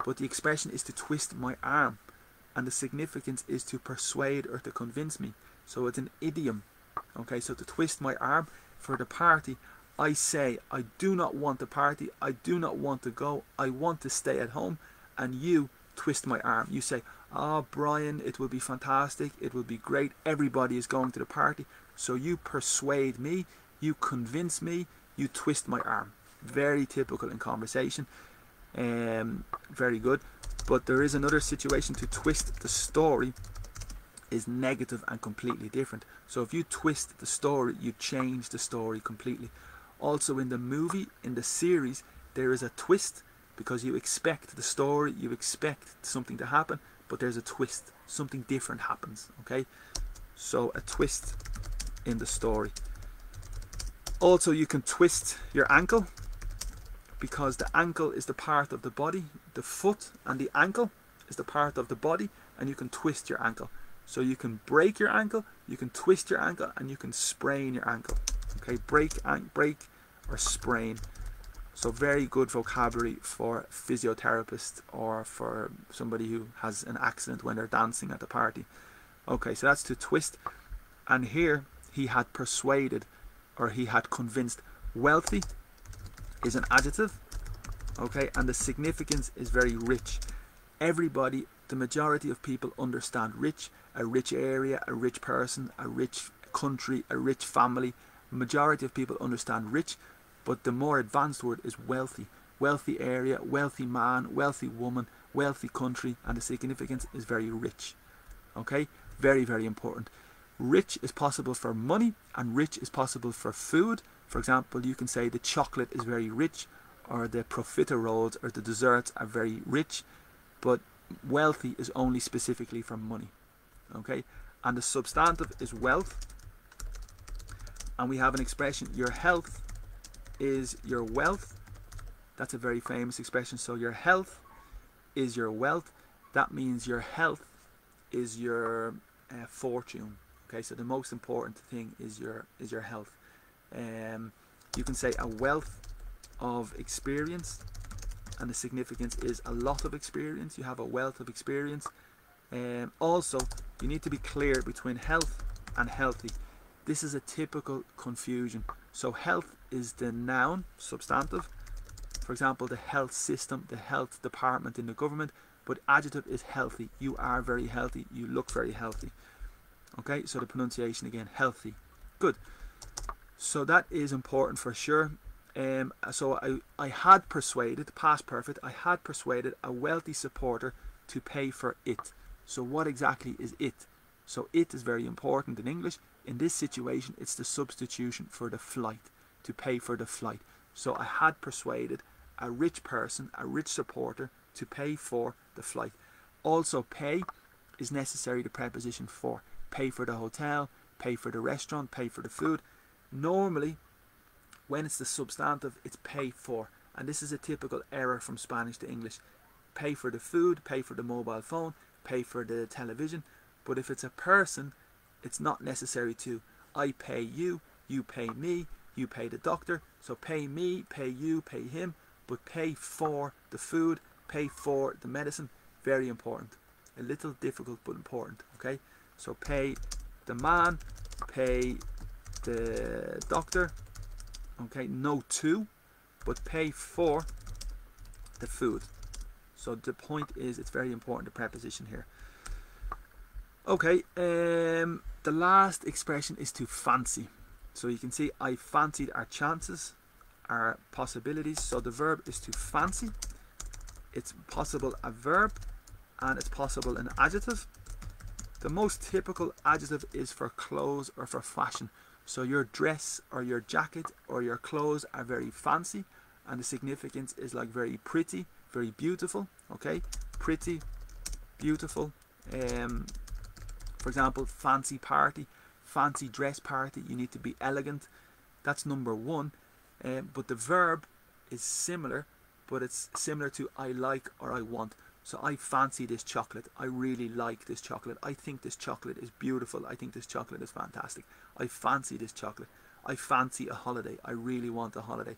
but the expression is to twist my arm and the significance is to persuade or to convince me. So it's an idiom. Okay, so to twist my arm for the party, I say, I do not want the party, I do not want to go, I want to stay at home, and you twist my arm. You say, oh, Brian, it will be fantastic. It will be great. Everybody is going to the party. So you persuade me, you convince me, you twist my arm. Very typical in conversation. Um, very good. But there is another situation to twist the story is negative and completely different. So if you twist the story, you change the story completely. Also in the movie, in the series, there is a twist because you expect the story, you expect something to happen, but there's a twist. Something different happens, okay? So a twist in the story. Also, you can twist your ankle because the ankle is the part of the body, the foot and the ankle is the part of the body, and you can twist your ankle. So you can break your ankle, you can twist your ankle, and you can sprain your ankle. Okay, break, break, or sprain. So very good vocabulary for physiotherapist or for somebody who has an accident when they're dancing at the party. Okay, so that's to twist. And here he had persuaded or he had convinced. Wealthy is an adjective. Okay, and the significance is very rich. Everybody, the majority of people understand rich, a rich area, a rich person, a rich country, a rich family. Majority of people understand rich but the more advanced word is wealthy. Wealthy area, wealthy man, wealthy woman, wealthy country, and the significance is very rich. Okay? Very, very important. Rich is possible for money, and rich is possible for food. For example, you can say the chocolate is very rich, or the profiteroles or the desserts are very rich, but wealthy is only specifically for money. Okay? And the substantive is wealth. And we have an expression, your health is your wealth. That's a very famous expression. So your health is your wealth. That means your health is your uh, fortune. Okay, so the most important thing is your is your health. Um, you can say a wealth of experience, and the significance is a lot of experience. You have a wealth of experience. Um, also, you need to be clear between health and healthy. This is a typical confusion. So health is the noun, substantive. For example, the health system, the health department in the government. But adjective is healthy. You are very healthy. You look very healthy. Okay, so the pronunciation again, healthy. Good. So that is important for sure. Um, so I, I had persuaded, past perfect, I had persuaded a wealthy supporter to pay for it. So what exactly is it? So it is very important in English. In this situation, it's the substitution for the flight, to pay for the flight. So I had persuaded a rich person, a rich supporter, to pay for the flight. Also, pay is necessary the preposition for. Pay for the hotel, pay for the restaurant, pay for the food. Normally, when it's the substantive, it's pay for. And this is a typical error from Spanish to English. Pay for the food, pay for the mobile phone, pay for the television. But if it's a person, it's not necessary to. I pay you, you pay me, you pay the doctor. So pay me, pay you, pay him, but pay for the food, pay for the medicine. Very important. A little difficult but important. Okay, so pay the man, pay the doctor. Okay, no two, but pay for the food. So the point is, it's very important the preposition here. Okay, um, the last expression is to fancy. So you can see I fancied our chances, our possibilities. So the verb is to fancy. It's possible a verb and it's possible an adjective. The most typical adjective is for clothes or for fashion. So your dress or your jacket or your clothes are very fancy and the significance is like very pretty, very beautiful. Okay, pretty, beautiful. Um, for example, fancy party, fancy dress party, you need to be elegant. That's number one. Um, but the verb is similar, but it's similar to I like or I want. So I fancy this chocolate. I really like this chocolate. I think this chocolate is beautiful. I think this chocolate is fantastic. I fancy this chocolate. I fancy a holiday. I really want a holiday.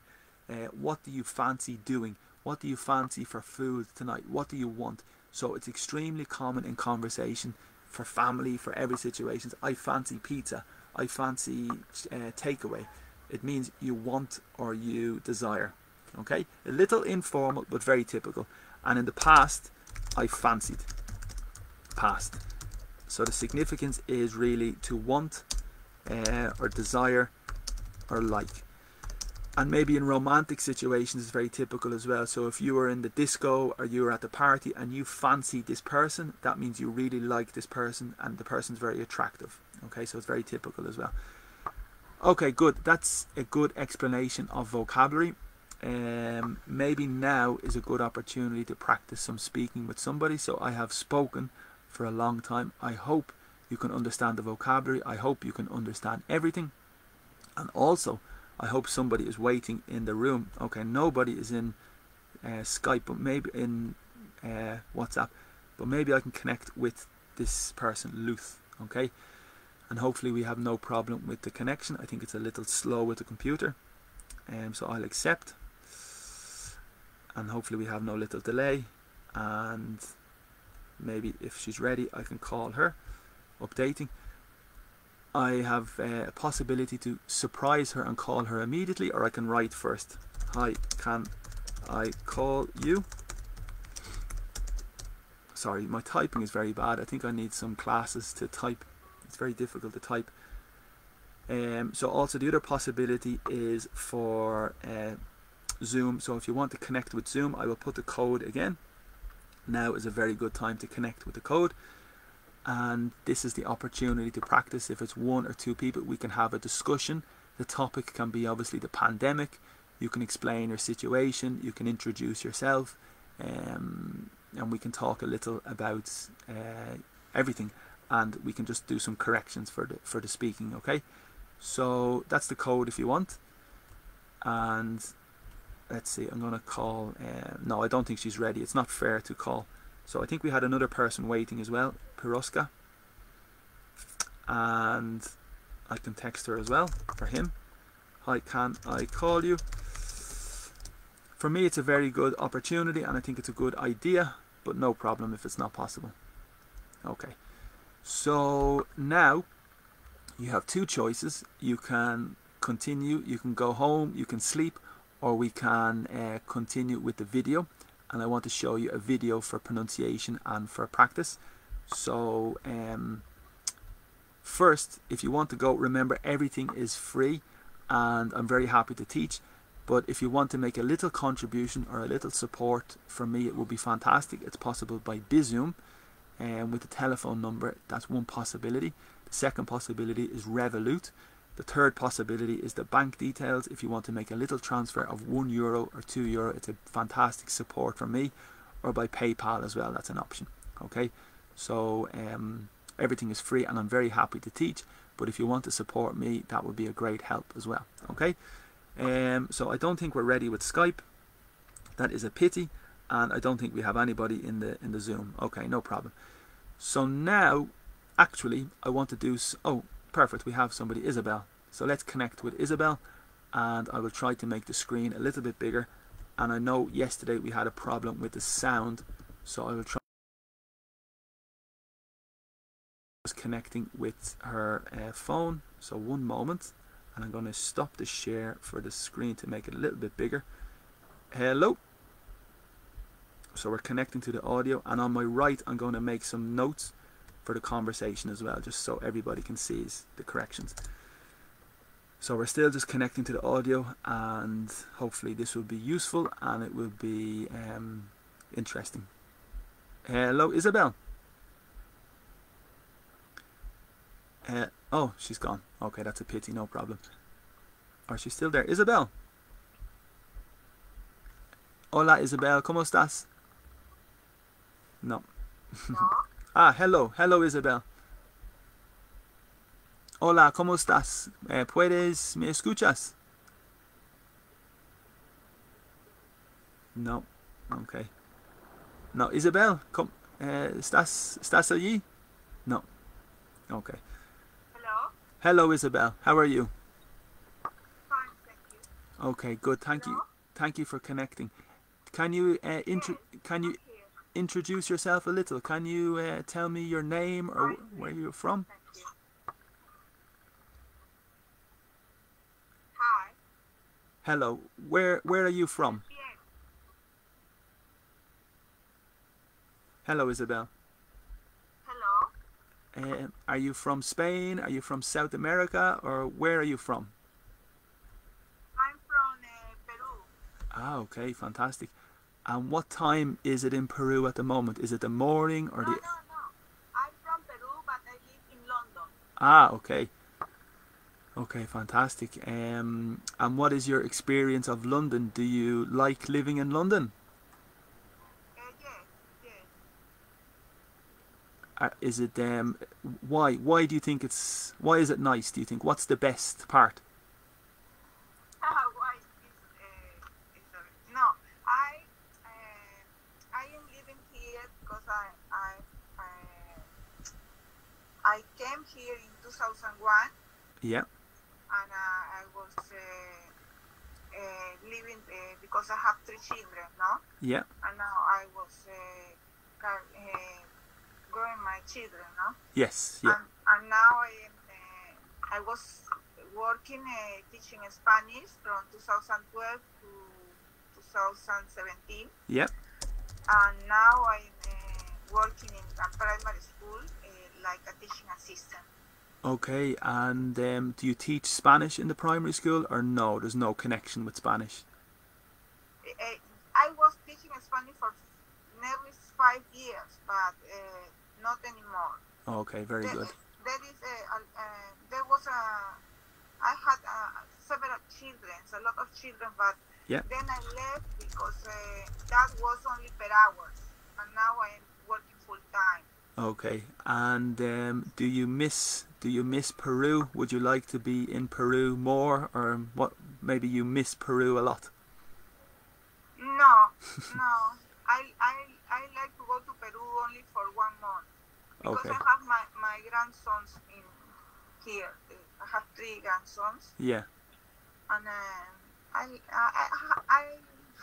Uh, what do you fancy doing? What do you fancy for food tonight? What do you want? So it's extremely common in conversation for family, for every situation. I fancy pizza. I fancy uh, takeaway. It means you want or you desire. Okay, a little informal but very typical. And in the past, I fancied. Past. So the significance is really to want uh, or desire or like. And maybe in romantic situations it's very typical as well. So if you were in the disco or you were at the party and you fancy this person, that means you really like this person and the person's very attractive. Okay, so it's very typical as well. Okay, good. That's a good explanation of vocabulary. Um, maybe now is a good opportunity to practice some speaking with somebody. So I have spoken for a long time. I hope you can understand the vocabulary. I hope you can understand everything. And also, I hope somebody is waiting in the room. Okay, nobody is in uh, Skype, but maybe in uh, WhatsApp. But maybe I can connect with this person, Luth. Okay, and hopefully we have no problem with the connection. I think it's a little slow with the computer, um, so I'll accept. And hopefully we have no little delay. And maybe if she's ready, I can call her. Updating. I have uh, a possibility to surprise her and call her immediately or I can write first. Hi, can I call you? Sorry, my typing is very bad. I think I need some classes to type. It's very difficult to type. Um, so also the other possibility is for uh, Zoom. So if you want to connect with Zoom, I will put the code again. Now is a very good time to connect with the code and this is the opportunity to practice. If it's one or two people, we can have a discussion. The topic can be obviously the pandemic. You can explain your situation, you can introduce yourself, um, and we can talk a little about uh, everything. And we can just do some corrections for the for the speaking. Okay, so that's the code if you want. And let's see, I'm gonna call. Uh, no, I don't think she's ready. It's not fair to call. So I think we had another person waiting as well, Piroska. And I can text her as well for him. Hi, can I call you? For me, it's a very good opportunity and I think it's a good idea, but no problem if it's not possible. Okay, so now you have two choices. You can continue, you can go home, you can sleep, or we can uh, continue with the video and I want to show you a video for pronunciation and for practice. So um, first, if you want to go, remember everything is free and I'm very happy to teach. But if you want to make a little contribution or a little support from me, it would be fantastic. It's possible by Bizum and um, with the telephone number. That's one possibility. The second possibility is Revolut. The third possibility is the bank details. If you want to make a little transfer of one euro or two euro, it's a fantastic support for me, or by PayPal as well. That's an option. Okay, so um, everything is free, and I'm very happy to teach. But if you want to support me, that would be a great help as well. Okay, um, so I don't think we're ready with Skype. That is a pity, and I don't think we have anybody in the in the Zoom. Okay, no problem. So now, actually, I want to do. Oh, perfect, we have somebody, Isabel. So let's connect with Isabel and I will try to make the screen a little bit bigger. And I know yesterday we had a problem with the sound, so I will try connecting with her uh, phone. So one moment, and I'm going to stop the share for the screen to make it a little bit bigger. Hello. So we're connecting to the audio, and on my right, I'm going to make some notes for the conversation as well, just so everybody can see the corrections. So we're still just connecting to the audio and hopefully this will be useful and it will be um, interesting. Hello, Isabel. Uh, oh, she's gone. Okay, that's a pity, no problem. Or she's still there. Isabel. Hola, Isabel. ¿Cómo estás? No. no. Ah, hello, hello Isabel. Hola, ¿cómo estás? Eh, ¿Puedes, me escuchas? No, ok. No, Isabel, eh, ¿estás, ¿estás allí? No, ok. Hello? Hello Isabel, how are you? Fine, thank you. Okay, good, thank Hello? you. Thank you for connecting. Can you uh, intro can you introduce yourself a little. Can you uh, tell me your name or where you're from? Hi. Hello. Where where are you from? Hello, Isabel. Hello. Um, are you from Spain? Are you from South America? Or where are you from? I'm from uh, Peru. Ah, okay, fantastic. And what time is it in Peru at the moment? Is it the morning or No, no, the? no. I'm from Peru, but I live in London. Ah, okay. Okay, fantastic. Um, and what is your experience of London? Do you like living in London? Uh, yes, yes. Uh, Is it um, why? Why do you think it's? Why is it nice? Do you think? What's the best part? Why is this? Uh, is a- no, I uh, I am living here because I I uh, I came here in 2001 Yeah, and uh, I was uh, uh, living uh, because I have three children, no, yeah, and now I was uh, uh, growing my children, no. yes, yeah, And, and now I am, uh, I was working uh, teaching Spanish from 2012 to 2017, yeah. and now I'm uh, working in a primary school like a teaching assistant. Okay, and um, do you teach Spanish in the primary school or no? There's no connection with Spanish. Uh, uh, I was teaching Spanish for nearly five years, but uh, not anymore. Okay, very There- good. There is a, a, uh, there was a, I had uh, several children, a lot of children, but Yeah. then I left because uh, that was only per hours, and now I am working full time. Okay, and um, do you miss do you miss Peru? Would you like to be in Peru more, or what? Maybe you miss Peru a lot. No, no, I, I, I like to go to Peru only for one month because Okay. I have my, my grandsons in here. I have three grandsons. Yeah, and um, I, I, I,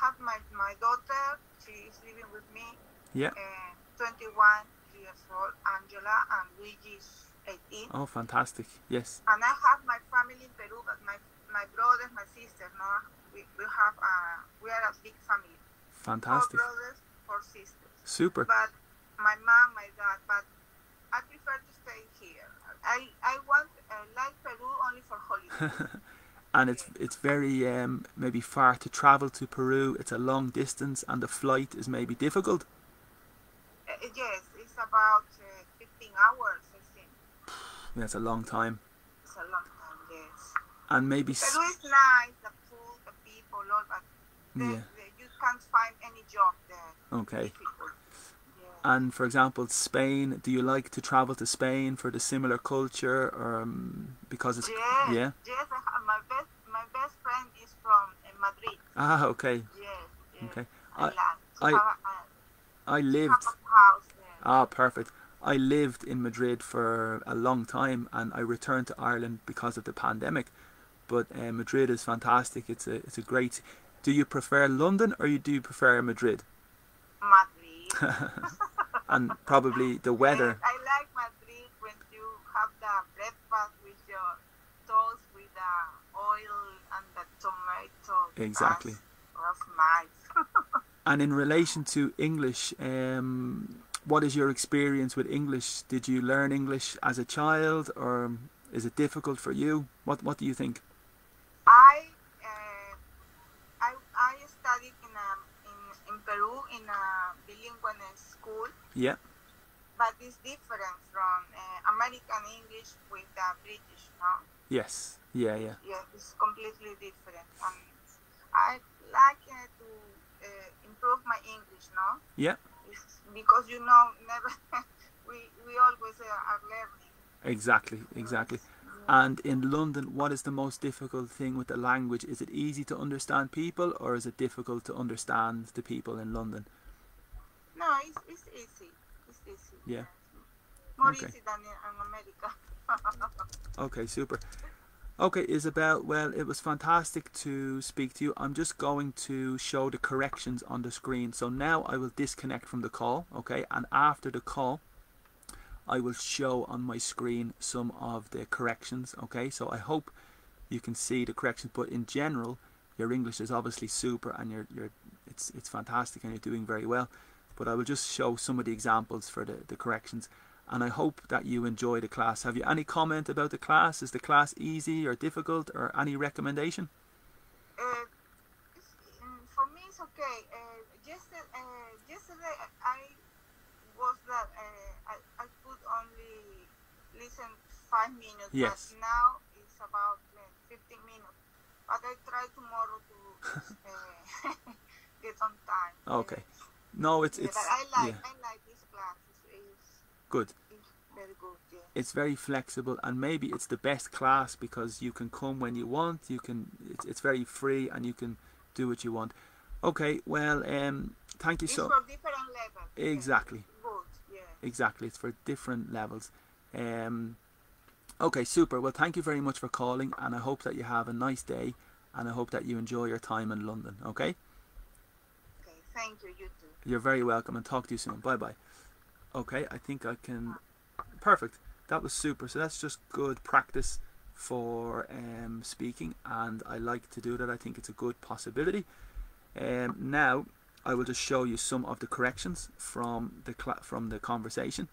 have my, my daughter, she is living with me, yeah. uh, 21 years old, Angela, and Luigi is 18. Oh, fantastic. Yes. And I have my family in Peru, but my, my brothers, my sisters, no, we, we have, uh, we are a big family. Fantastic. Four brothers, four sisters. Super. But my mom, my dad, but I prefer to stay here. I, I want, uh, like Peru only for holidays. and it's it's very um, maybe far to travel to Peru. It's a long distance, and the flight is maybe difficult. Uh, yes, it's about uh, 15 hours, I think. That's a long time. It's a long time, yes. And maybe Peru is nice, the food, the people, all, but the, Yeah. the, you can't find any job there. okay. Yeah. And for example, Spain. Do you like to travel to Spain for the similar culture, or um, because it's yes, yeah? yes, my best, my best friend is from uh, Madrid. Ah, okay, Yes, yes. okay. I, I- I- to have a, I a, lived. have a house. Ah, perfect. I lived in Madrid for a long time, and I returned to Ireland because of the pandemic. But uh, Madrid is fantastic. It's a it's a great. Do you prefer London or you do you prefer Madrid? Madrid. And probably the weather. Yes, I like Madrid when you have the breakfast with your toast with the oil and the tomato. Exactly. That's, that's nice. And in relation to English, um, what is your experience with English? Did you learn English as a child, or is it difficult for you? What What do you think? I uh, I I studied in a in, in Peru in a bilingual school, Yeah, but it's different from uh, American English with the British. No, yes, yeah, yeah, yeah, it's completely different. And I like uh, to uh, improve my English. No, yeah. Because you know never we we always uh, are learning. Exactly, exactly. And in London, what is the most difficult thing with the language? Is it easy to understand people, or is it difficult to understand the people in London? No, it's, it's easy. It's easy. Yeah. More Okay. easy than in America. Okay, super. Okay, Isabel, well, it was fantastic to speak to you. I'm just going to show the corrections on the screen. So now I will disconnect from the call, okay? And after the call, I will show on my screen some of the corrections, okay? So I hope you can see the corrections, but in general, your English is obviously super and you're, you're it's, it's fantastic and you're doing very well. but I will just show some of the examples for the, the corrections. And I hope that you enjoy the class. Have you any comment about the class? Is the class easy or difficult or any recommendation? Uh, for me, it's okay. Uh, yesterday, uh, yesterday I was that uh, I, I could only listen five minutes, yes. but now it's about uh, 15 minutes. But I try tomorrow to uh, get on time. Okay. No, it's it's but I like yeah, I like this class. Good. it's very good. Yeah. It's very flexible, and maybe it's the best class because you can come when you want. You can. It's, it's very free, and you can do what you want. Okay. Well, um, thank you It's so. for different levels. yeah. Exactly. Good. Yeah. Exactly. It's for different levels. Um, okay, super. Well, thank you very much for calling, and I hope that you have a nice day, and I hope that you enjoy your time in London. Okay. Okay. Thank you. You too. You're very welcome, and talk to you soon. Bye bye. Okay, I think I can. Perfect. That was super. So that's just good practice for um, speaking, and I like to do that. I think it's a good possibility. Um, now I will just show you some of the corrections from the from the conversation.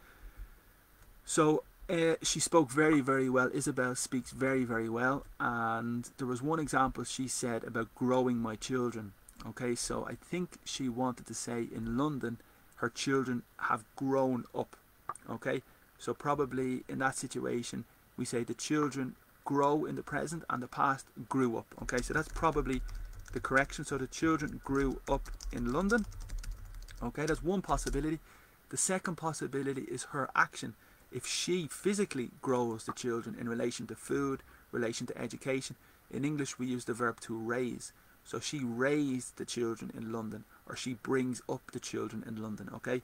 So uh, she spoke very very well. Isabel speaks very very well, and there was one example she said about growing my children. Okay, so I think she wanted to say in London her children have grown up. Okay, so probably in that situation we say the children grow in the present and the past grew up. Okay, so that's probably the correction. So the children grew up in London. Okay, that's one possibility. The second possibility is her action. If she physically grows the children in relation to food, relation to education, in English we use the verb to raise. So she raised the children in London, or she brings up the children in London. Okay,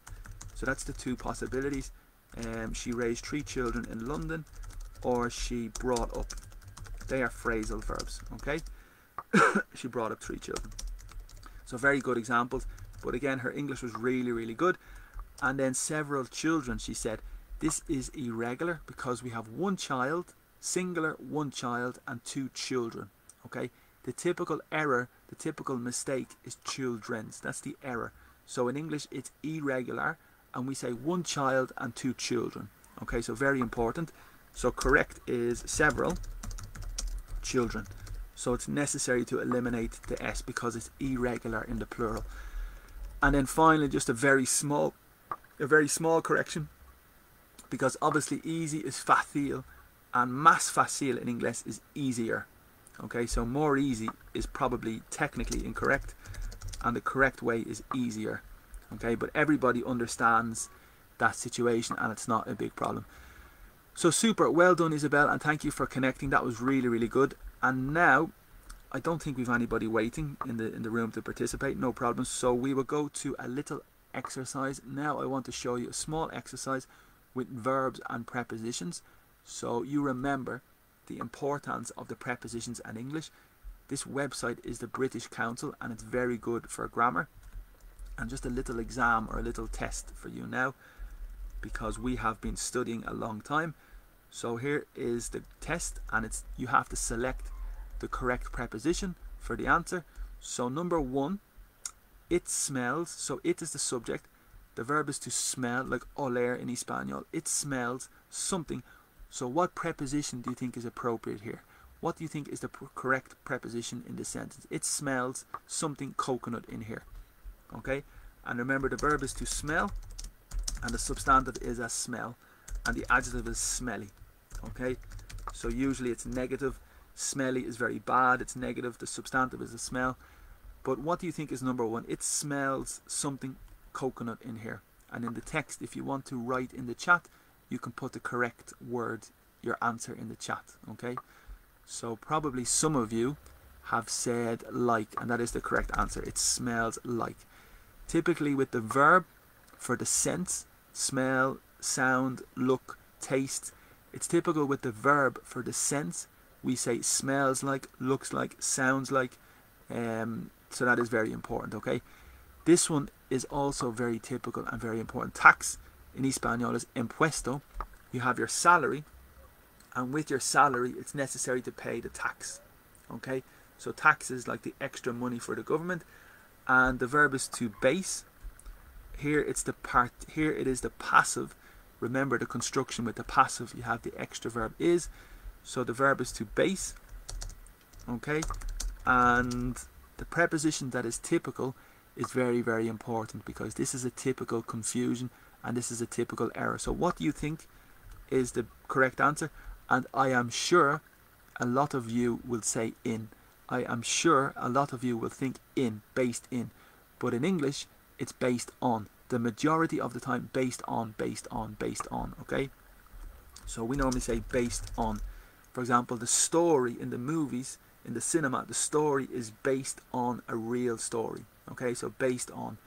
so that's the two possibilities. Um, she raised three children in London, or she brought up. They are phrasal verbs. Okay, she brought up three children. So very good examples. But again, her English was really, really good. And then several children. She said this is irregular because we have one child, singular, one child, and two children. Okay. The typical error, the typical mistake is children's. That's the error. So in English, it's irregular, and we say one child and two children. Okay, so very important. So correct is several children. So it's necessary to eliminate the S because it's irregular in the plural. And then finally, just a very small, a very small correction, because obviously easy is facile, and más fácil in English is easier. Okay, so more easy is probably technically incorrect, and the correct way is easier. Okay, but everybody understands that situation, and it's not a big problem. So super, well done, Isabel, and thank you for connecting. That was really, really good. And now, I don't think we've anybody waiting in the in the room to participate. No problem. So we will go to a little exercise. Now I want to show you a small exercise with verbs and prepositions. So you remember the importance of the prepositions and English. This website is the British Council and it's very good for grammar. And just a little exam or a little test for you now because we have been studying a long time. So here is the test and it's you have to select the correct preposition for the answer. So number 1 it smells. So it is the subject. The verb is to smell like oler in Espanol. It smells something so what preposition do you think is appropriate here? What do you think is the correct preposition in this sentence? It smells something coconut in here. Okay? And remember the verb is to smell and the substantive is a smell and the adjective is smelly. Okay? So usually it's negative. Smelly is very bad. It's negative. The substantive is a smell. But what do you think is number one? It smells something coconut in here. And in the text, if you want to write in the chat, you can put the correct word, your answer in the chat. Okay, so probably some of you have said like, and that is the correct answer. It smells like. Typically, with the verb for the sense, smell, sound, look, taste, it's typical with the verb for the sense. We say smells like, looks like, sounds like. Um, so that is very important. Okay, this one is also very typical and very important. Tax in Espanol is impuesto. You have your salary, and with your salary, it's necessary to pay the tax. Okay, so tax is like the extra money for the government, and the verb is to base. here it's the part here it is the passive remember the construction with the passive you have the extra verb is so the verb is to base okay and the preposition that is typical is very very important because this is a typical confusion and this is a typical error. So what do you think is the correct answer? And I am sure a lot of you will say in. I am sure a lot of you will think in based in. But in English it's based on. The majority of the time based on based on based on okay? So we normally say based on. For example the story in the movies in the cinema the story is based on a real story okay? So based on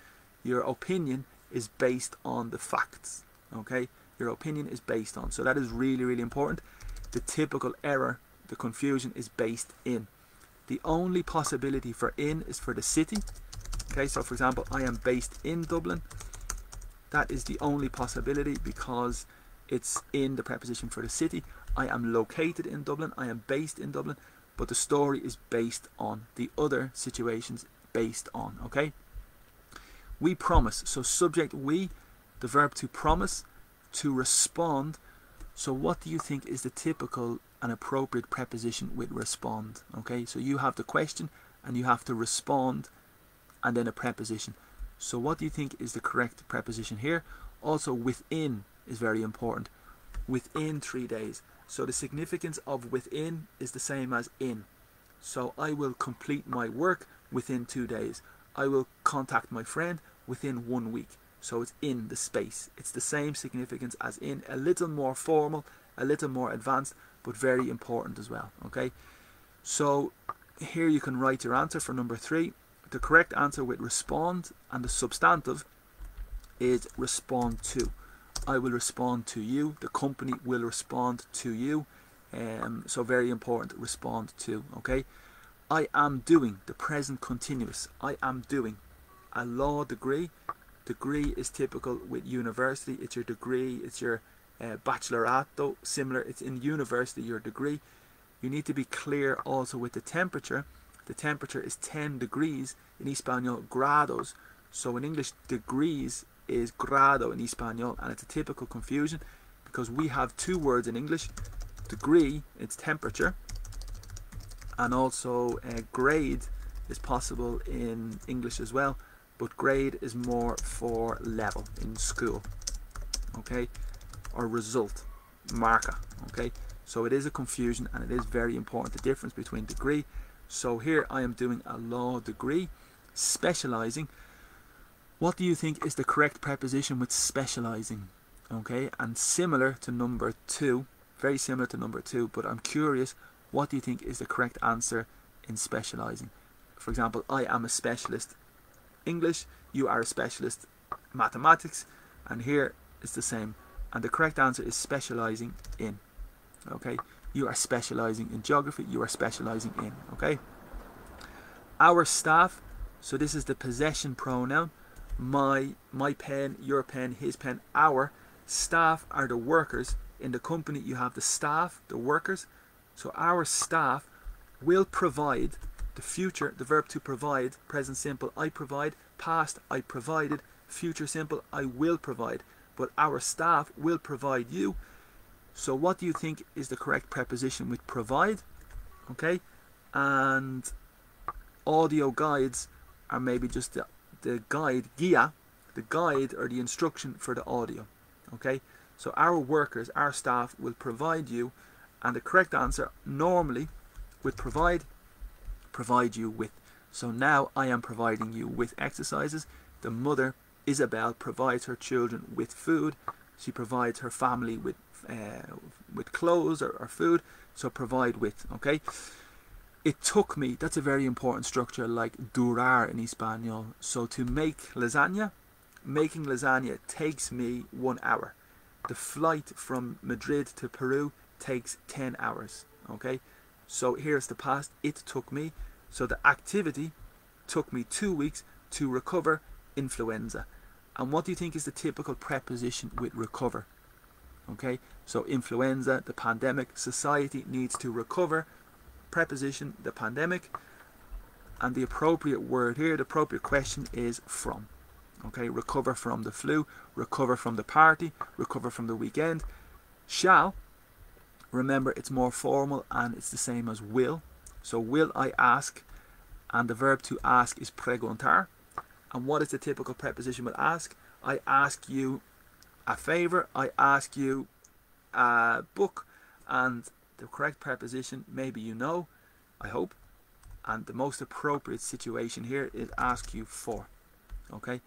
your opinion is based on the facts okay? Your opinion is based on. So that is really really important. The typical error the confusion is based in. The only possibility for in is for the city okay? So for example I am based in Dublin. That is the only possibility because it's in the preposition for the city. I am located in Dublin. I am based in Dublin. But the story is based on the other situations based on okay we promise. So subject we the verb to promise to respond. So what do you think is the typical and appropriate preposition with respond? Okay so you have the question and you have to respond and then a preposition. So what do you think is the correct preposition here? Also within is very important. Within three days. So the significance of within is the same as in. So I will complete my work within two days. I will contact my friend within one week. So it's in the space. It's the same significance as in a little more formal a little more advanced but very important as well okay? So here you can write your answer for number three. The correct answer with respond and the substantive is respond to. I will respond to you. The company will respond to you. Um, so very important respond to okay? I am doing the present continuous. I am doing a law degree. Degree is typical with university. It's your degree it's your uh, baccalaureato similar it's in university your degree. You need to be clear also with the temperature. The temperature is 10 degrees in Espanol grados. So in English degrees is grado in Espanol and it's a typical confusion because we have two words in English. Degree it's temperature. And also uh, grade is possible in English as well but grade is more for level in school okay? Or result marker okay? So it is a confusion and it is very important the difference between degree. So here I am doing a law degree specializing. What do you think is the correct preposition with specializing okay? And similar to number two very similar to number two but I'm curious what do you think is the correct answer in specializing? For example I am a specialist English, you are a specialist mathematics, and here is the same. And the correct answer is specializing in. Okay, you are specializing in geography, you are specializing in. Okay, our staff, so this is the possession pronoun. My, my pen, your pen, his pen, our staff are the workers. In the company, you have the staff, the workers. So our staff will provide the future, the verb to provide, present simple, I provide, past, I provided, future simple, I will provide. But our staff will provide you. So what do you think is the correct preposition with provide? Okay, and audio guides are maybe just the, the guide, guia, the guide or the instruction for the audio. Okay, so our workers, our staff will provide you, and the correct answer normally with provide provide you with. So now I am providing you with exercises. The mother, Isabel, provides her children with food. She provides her family with uh, with clothes or, or food. So provide with, okay? It took me, that's a very important structure like durar in Espanol. So to make lasagna, making lasagna takes me one hour. The flight from Madrid to Peru takes 10 hours, okay? So here's the past. It took me. So the activity took me two weeks to recover influenza. And what do you think is the typical preposition with recover? Okay, so influenza, the pandemic, society needs to recover. Preposition, the pandemic. And the appropriate word here, the appropriate question is from. Okay, recover from the flu, recover from the party, recover from the weekend. Shall, remember it's more formal and it's the same as will. So will I ask, and the verb to ask is preguntar. And what is the typical preposition with ask? I ask you a favor, I ask you a book, and the correct preposition, maybe you know, I hope, and the most appropriate situation here is ask you for. Okay?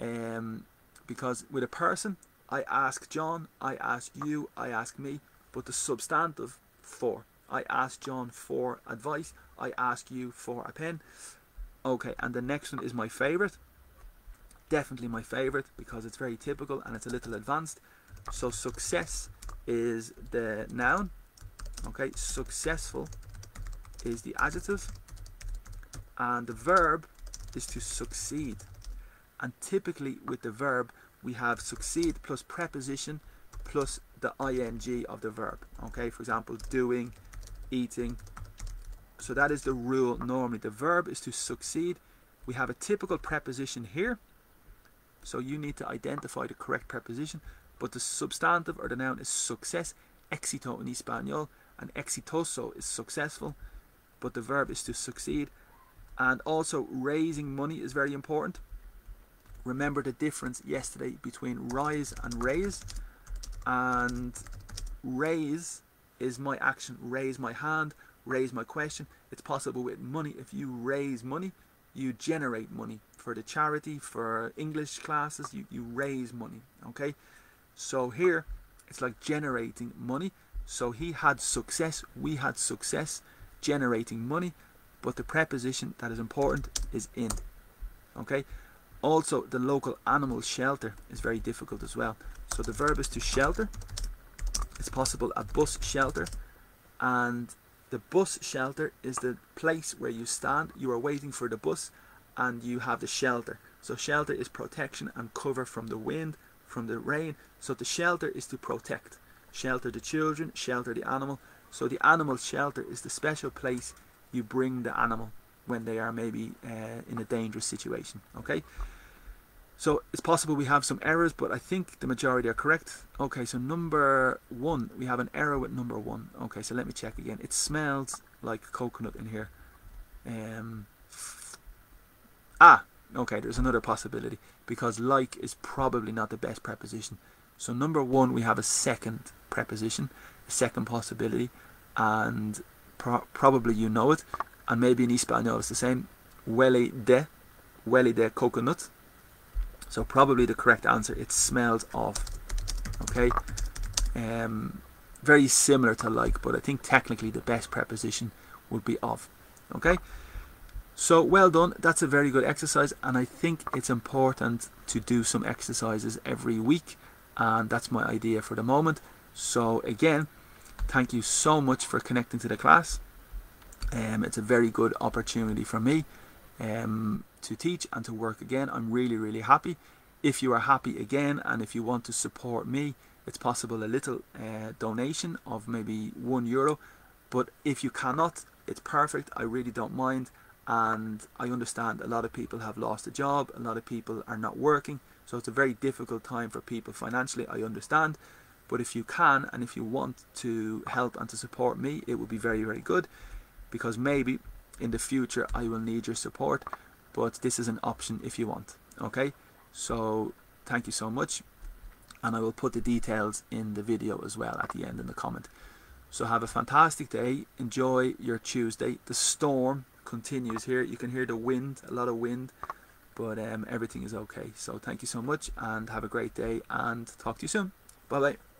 Um, because with a person, I ask John, I ask you, I ask me, but the substantive for. I ask John for advice, I ask you for a pen. Okay, and the next one is my favourite. Definitely my favourite because it's very typical and it's a little advanced. So success is the noun. Okay, successful is the adjective. And the verb is to succeed. And typically with the verb, we have succeed plus preposition plus the ing of the verb. Okay, for example, doing, eating. So that is the rule normally. The verb is to succeed. We have a typical preposition here. So you need to identify the correct preposition. But the substantive or the noun is success, éxito in español, and exitoso is successful. But the verb is to succeed. And also raising money is very important. Remember the difference yesterday between rise and raise. And raise is my action, raise my hand, raise my question. It's possible with money. If you raise money, you generate money for the charity, for English classes, you, you raise money. Okay? So here it's like generating money. So he had success, we had success generating money, but the preposition that is important is in. Okay? Also, the local animal shelter is very difficult as well. So the verb is to shelter. It's possible a bus shelter. And the bus shelter is the place where you stand. You are waiting for the bus and you have the shelter. So shelter is protection and cover from the wind, from the rain. So the shelter is to protect. Shelter the children, shelter the animal. So the animal shelter is the special place you bring the animal when they are maybe uh, in a dangerous situation. Okay. So it's possible we have some errors, but I think the majority are correct. Okay, so number one, we have an error with number one. Okay, so let me check again. It smells like coconut in here. Um, ah, okay, there's another possibility because like is probably not the best preposition. So number one, we have a second preposition, a second possibility, and pro probably you know it, and maybe in Espanol it's the same. Huele de, huele de coconut. So probably the correct answer, it smells of. Okay, um, very similar to like, but I think technically the best preposition would be of. Okay. So well done. That's a very good exercise, and I think it's important to do some exercises every week, and that's my idea for the moment. So again, thank you so much for connecting to the class. Um, it's a very good opportunity for me um, to teach and to work again. I'm really, really happy. If you are happy again, and if you want to support me, it's possible a little uh, donation of maybe one euro. But if you cannot, it's perfect. I really don't mind and I understand a lot of people have lost a job, a lot of people are not working, so it's a very difficult time for people financially, I understand. But if you can and if you want to help and to support me, it would be very, very good because maybe in the future I will need your support, but this is an option if you want. Okay, so thank you so much, and I will put the details in the video as well at the end in the comment. So have a fantastic day, enjoy your Tuesday. The storm continues here. You can hear the wind, a lot of wind, but um, everything is okay. So thank you so much and have a great day and talk to you soon. Bye bye.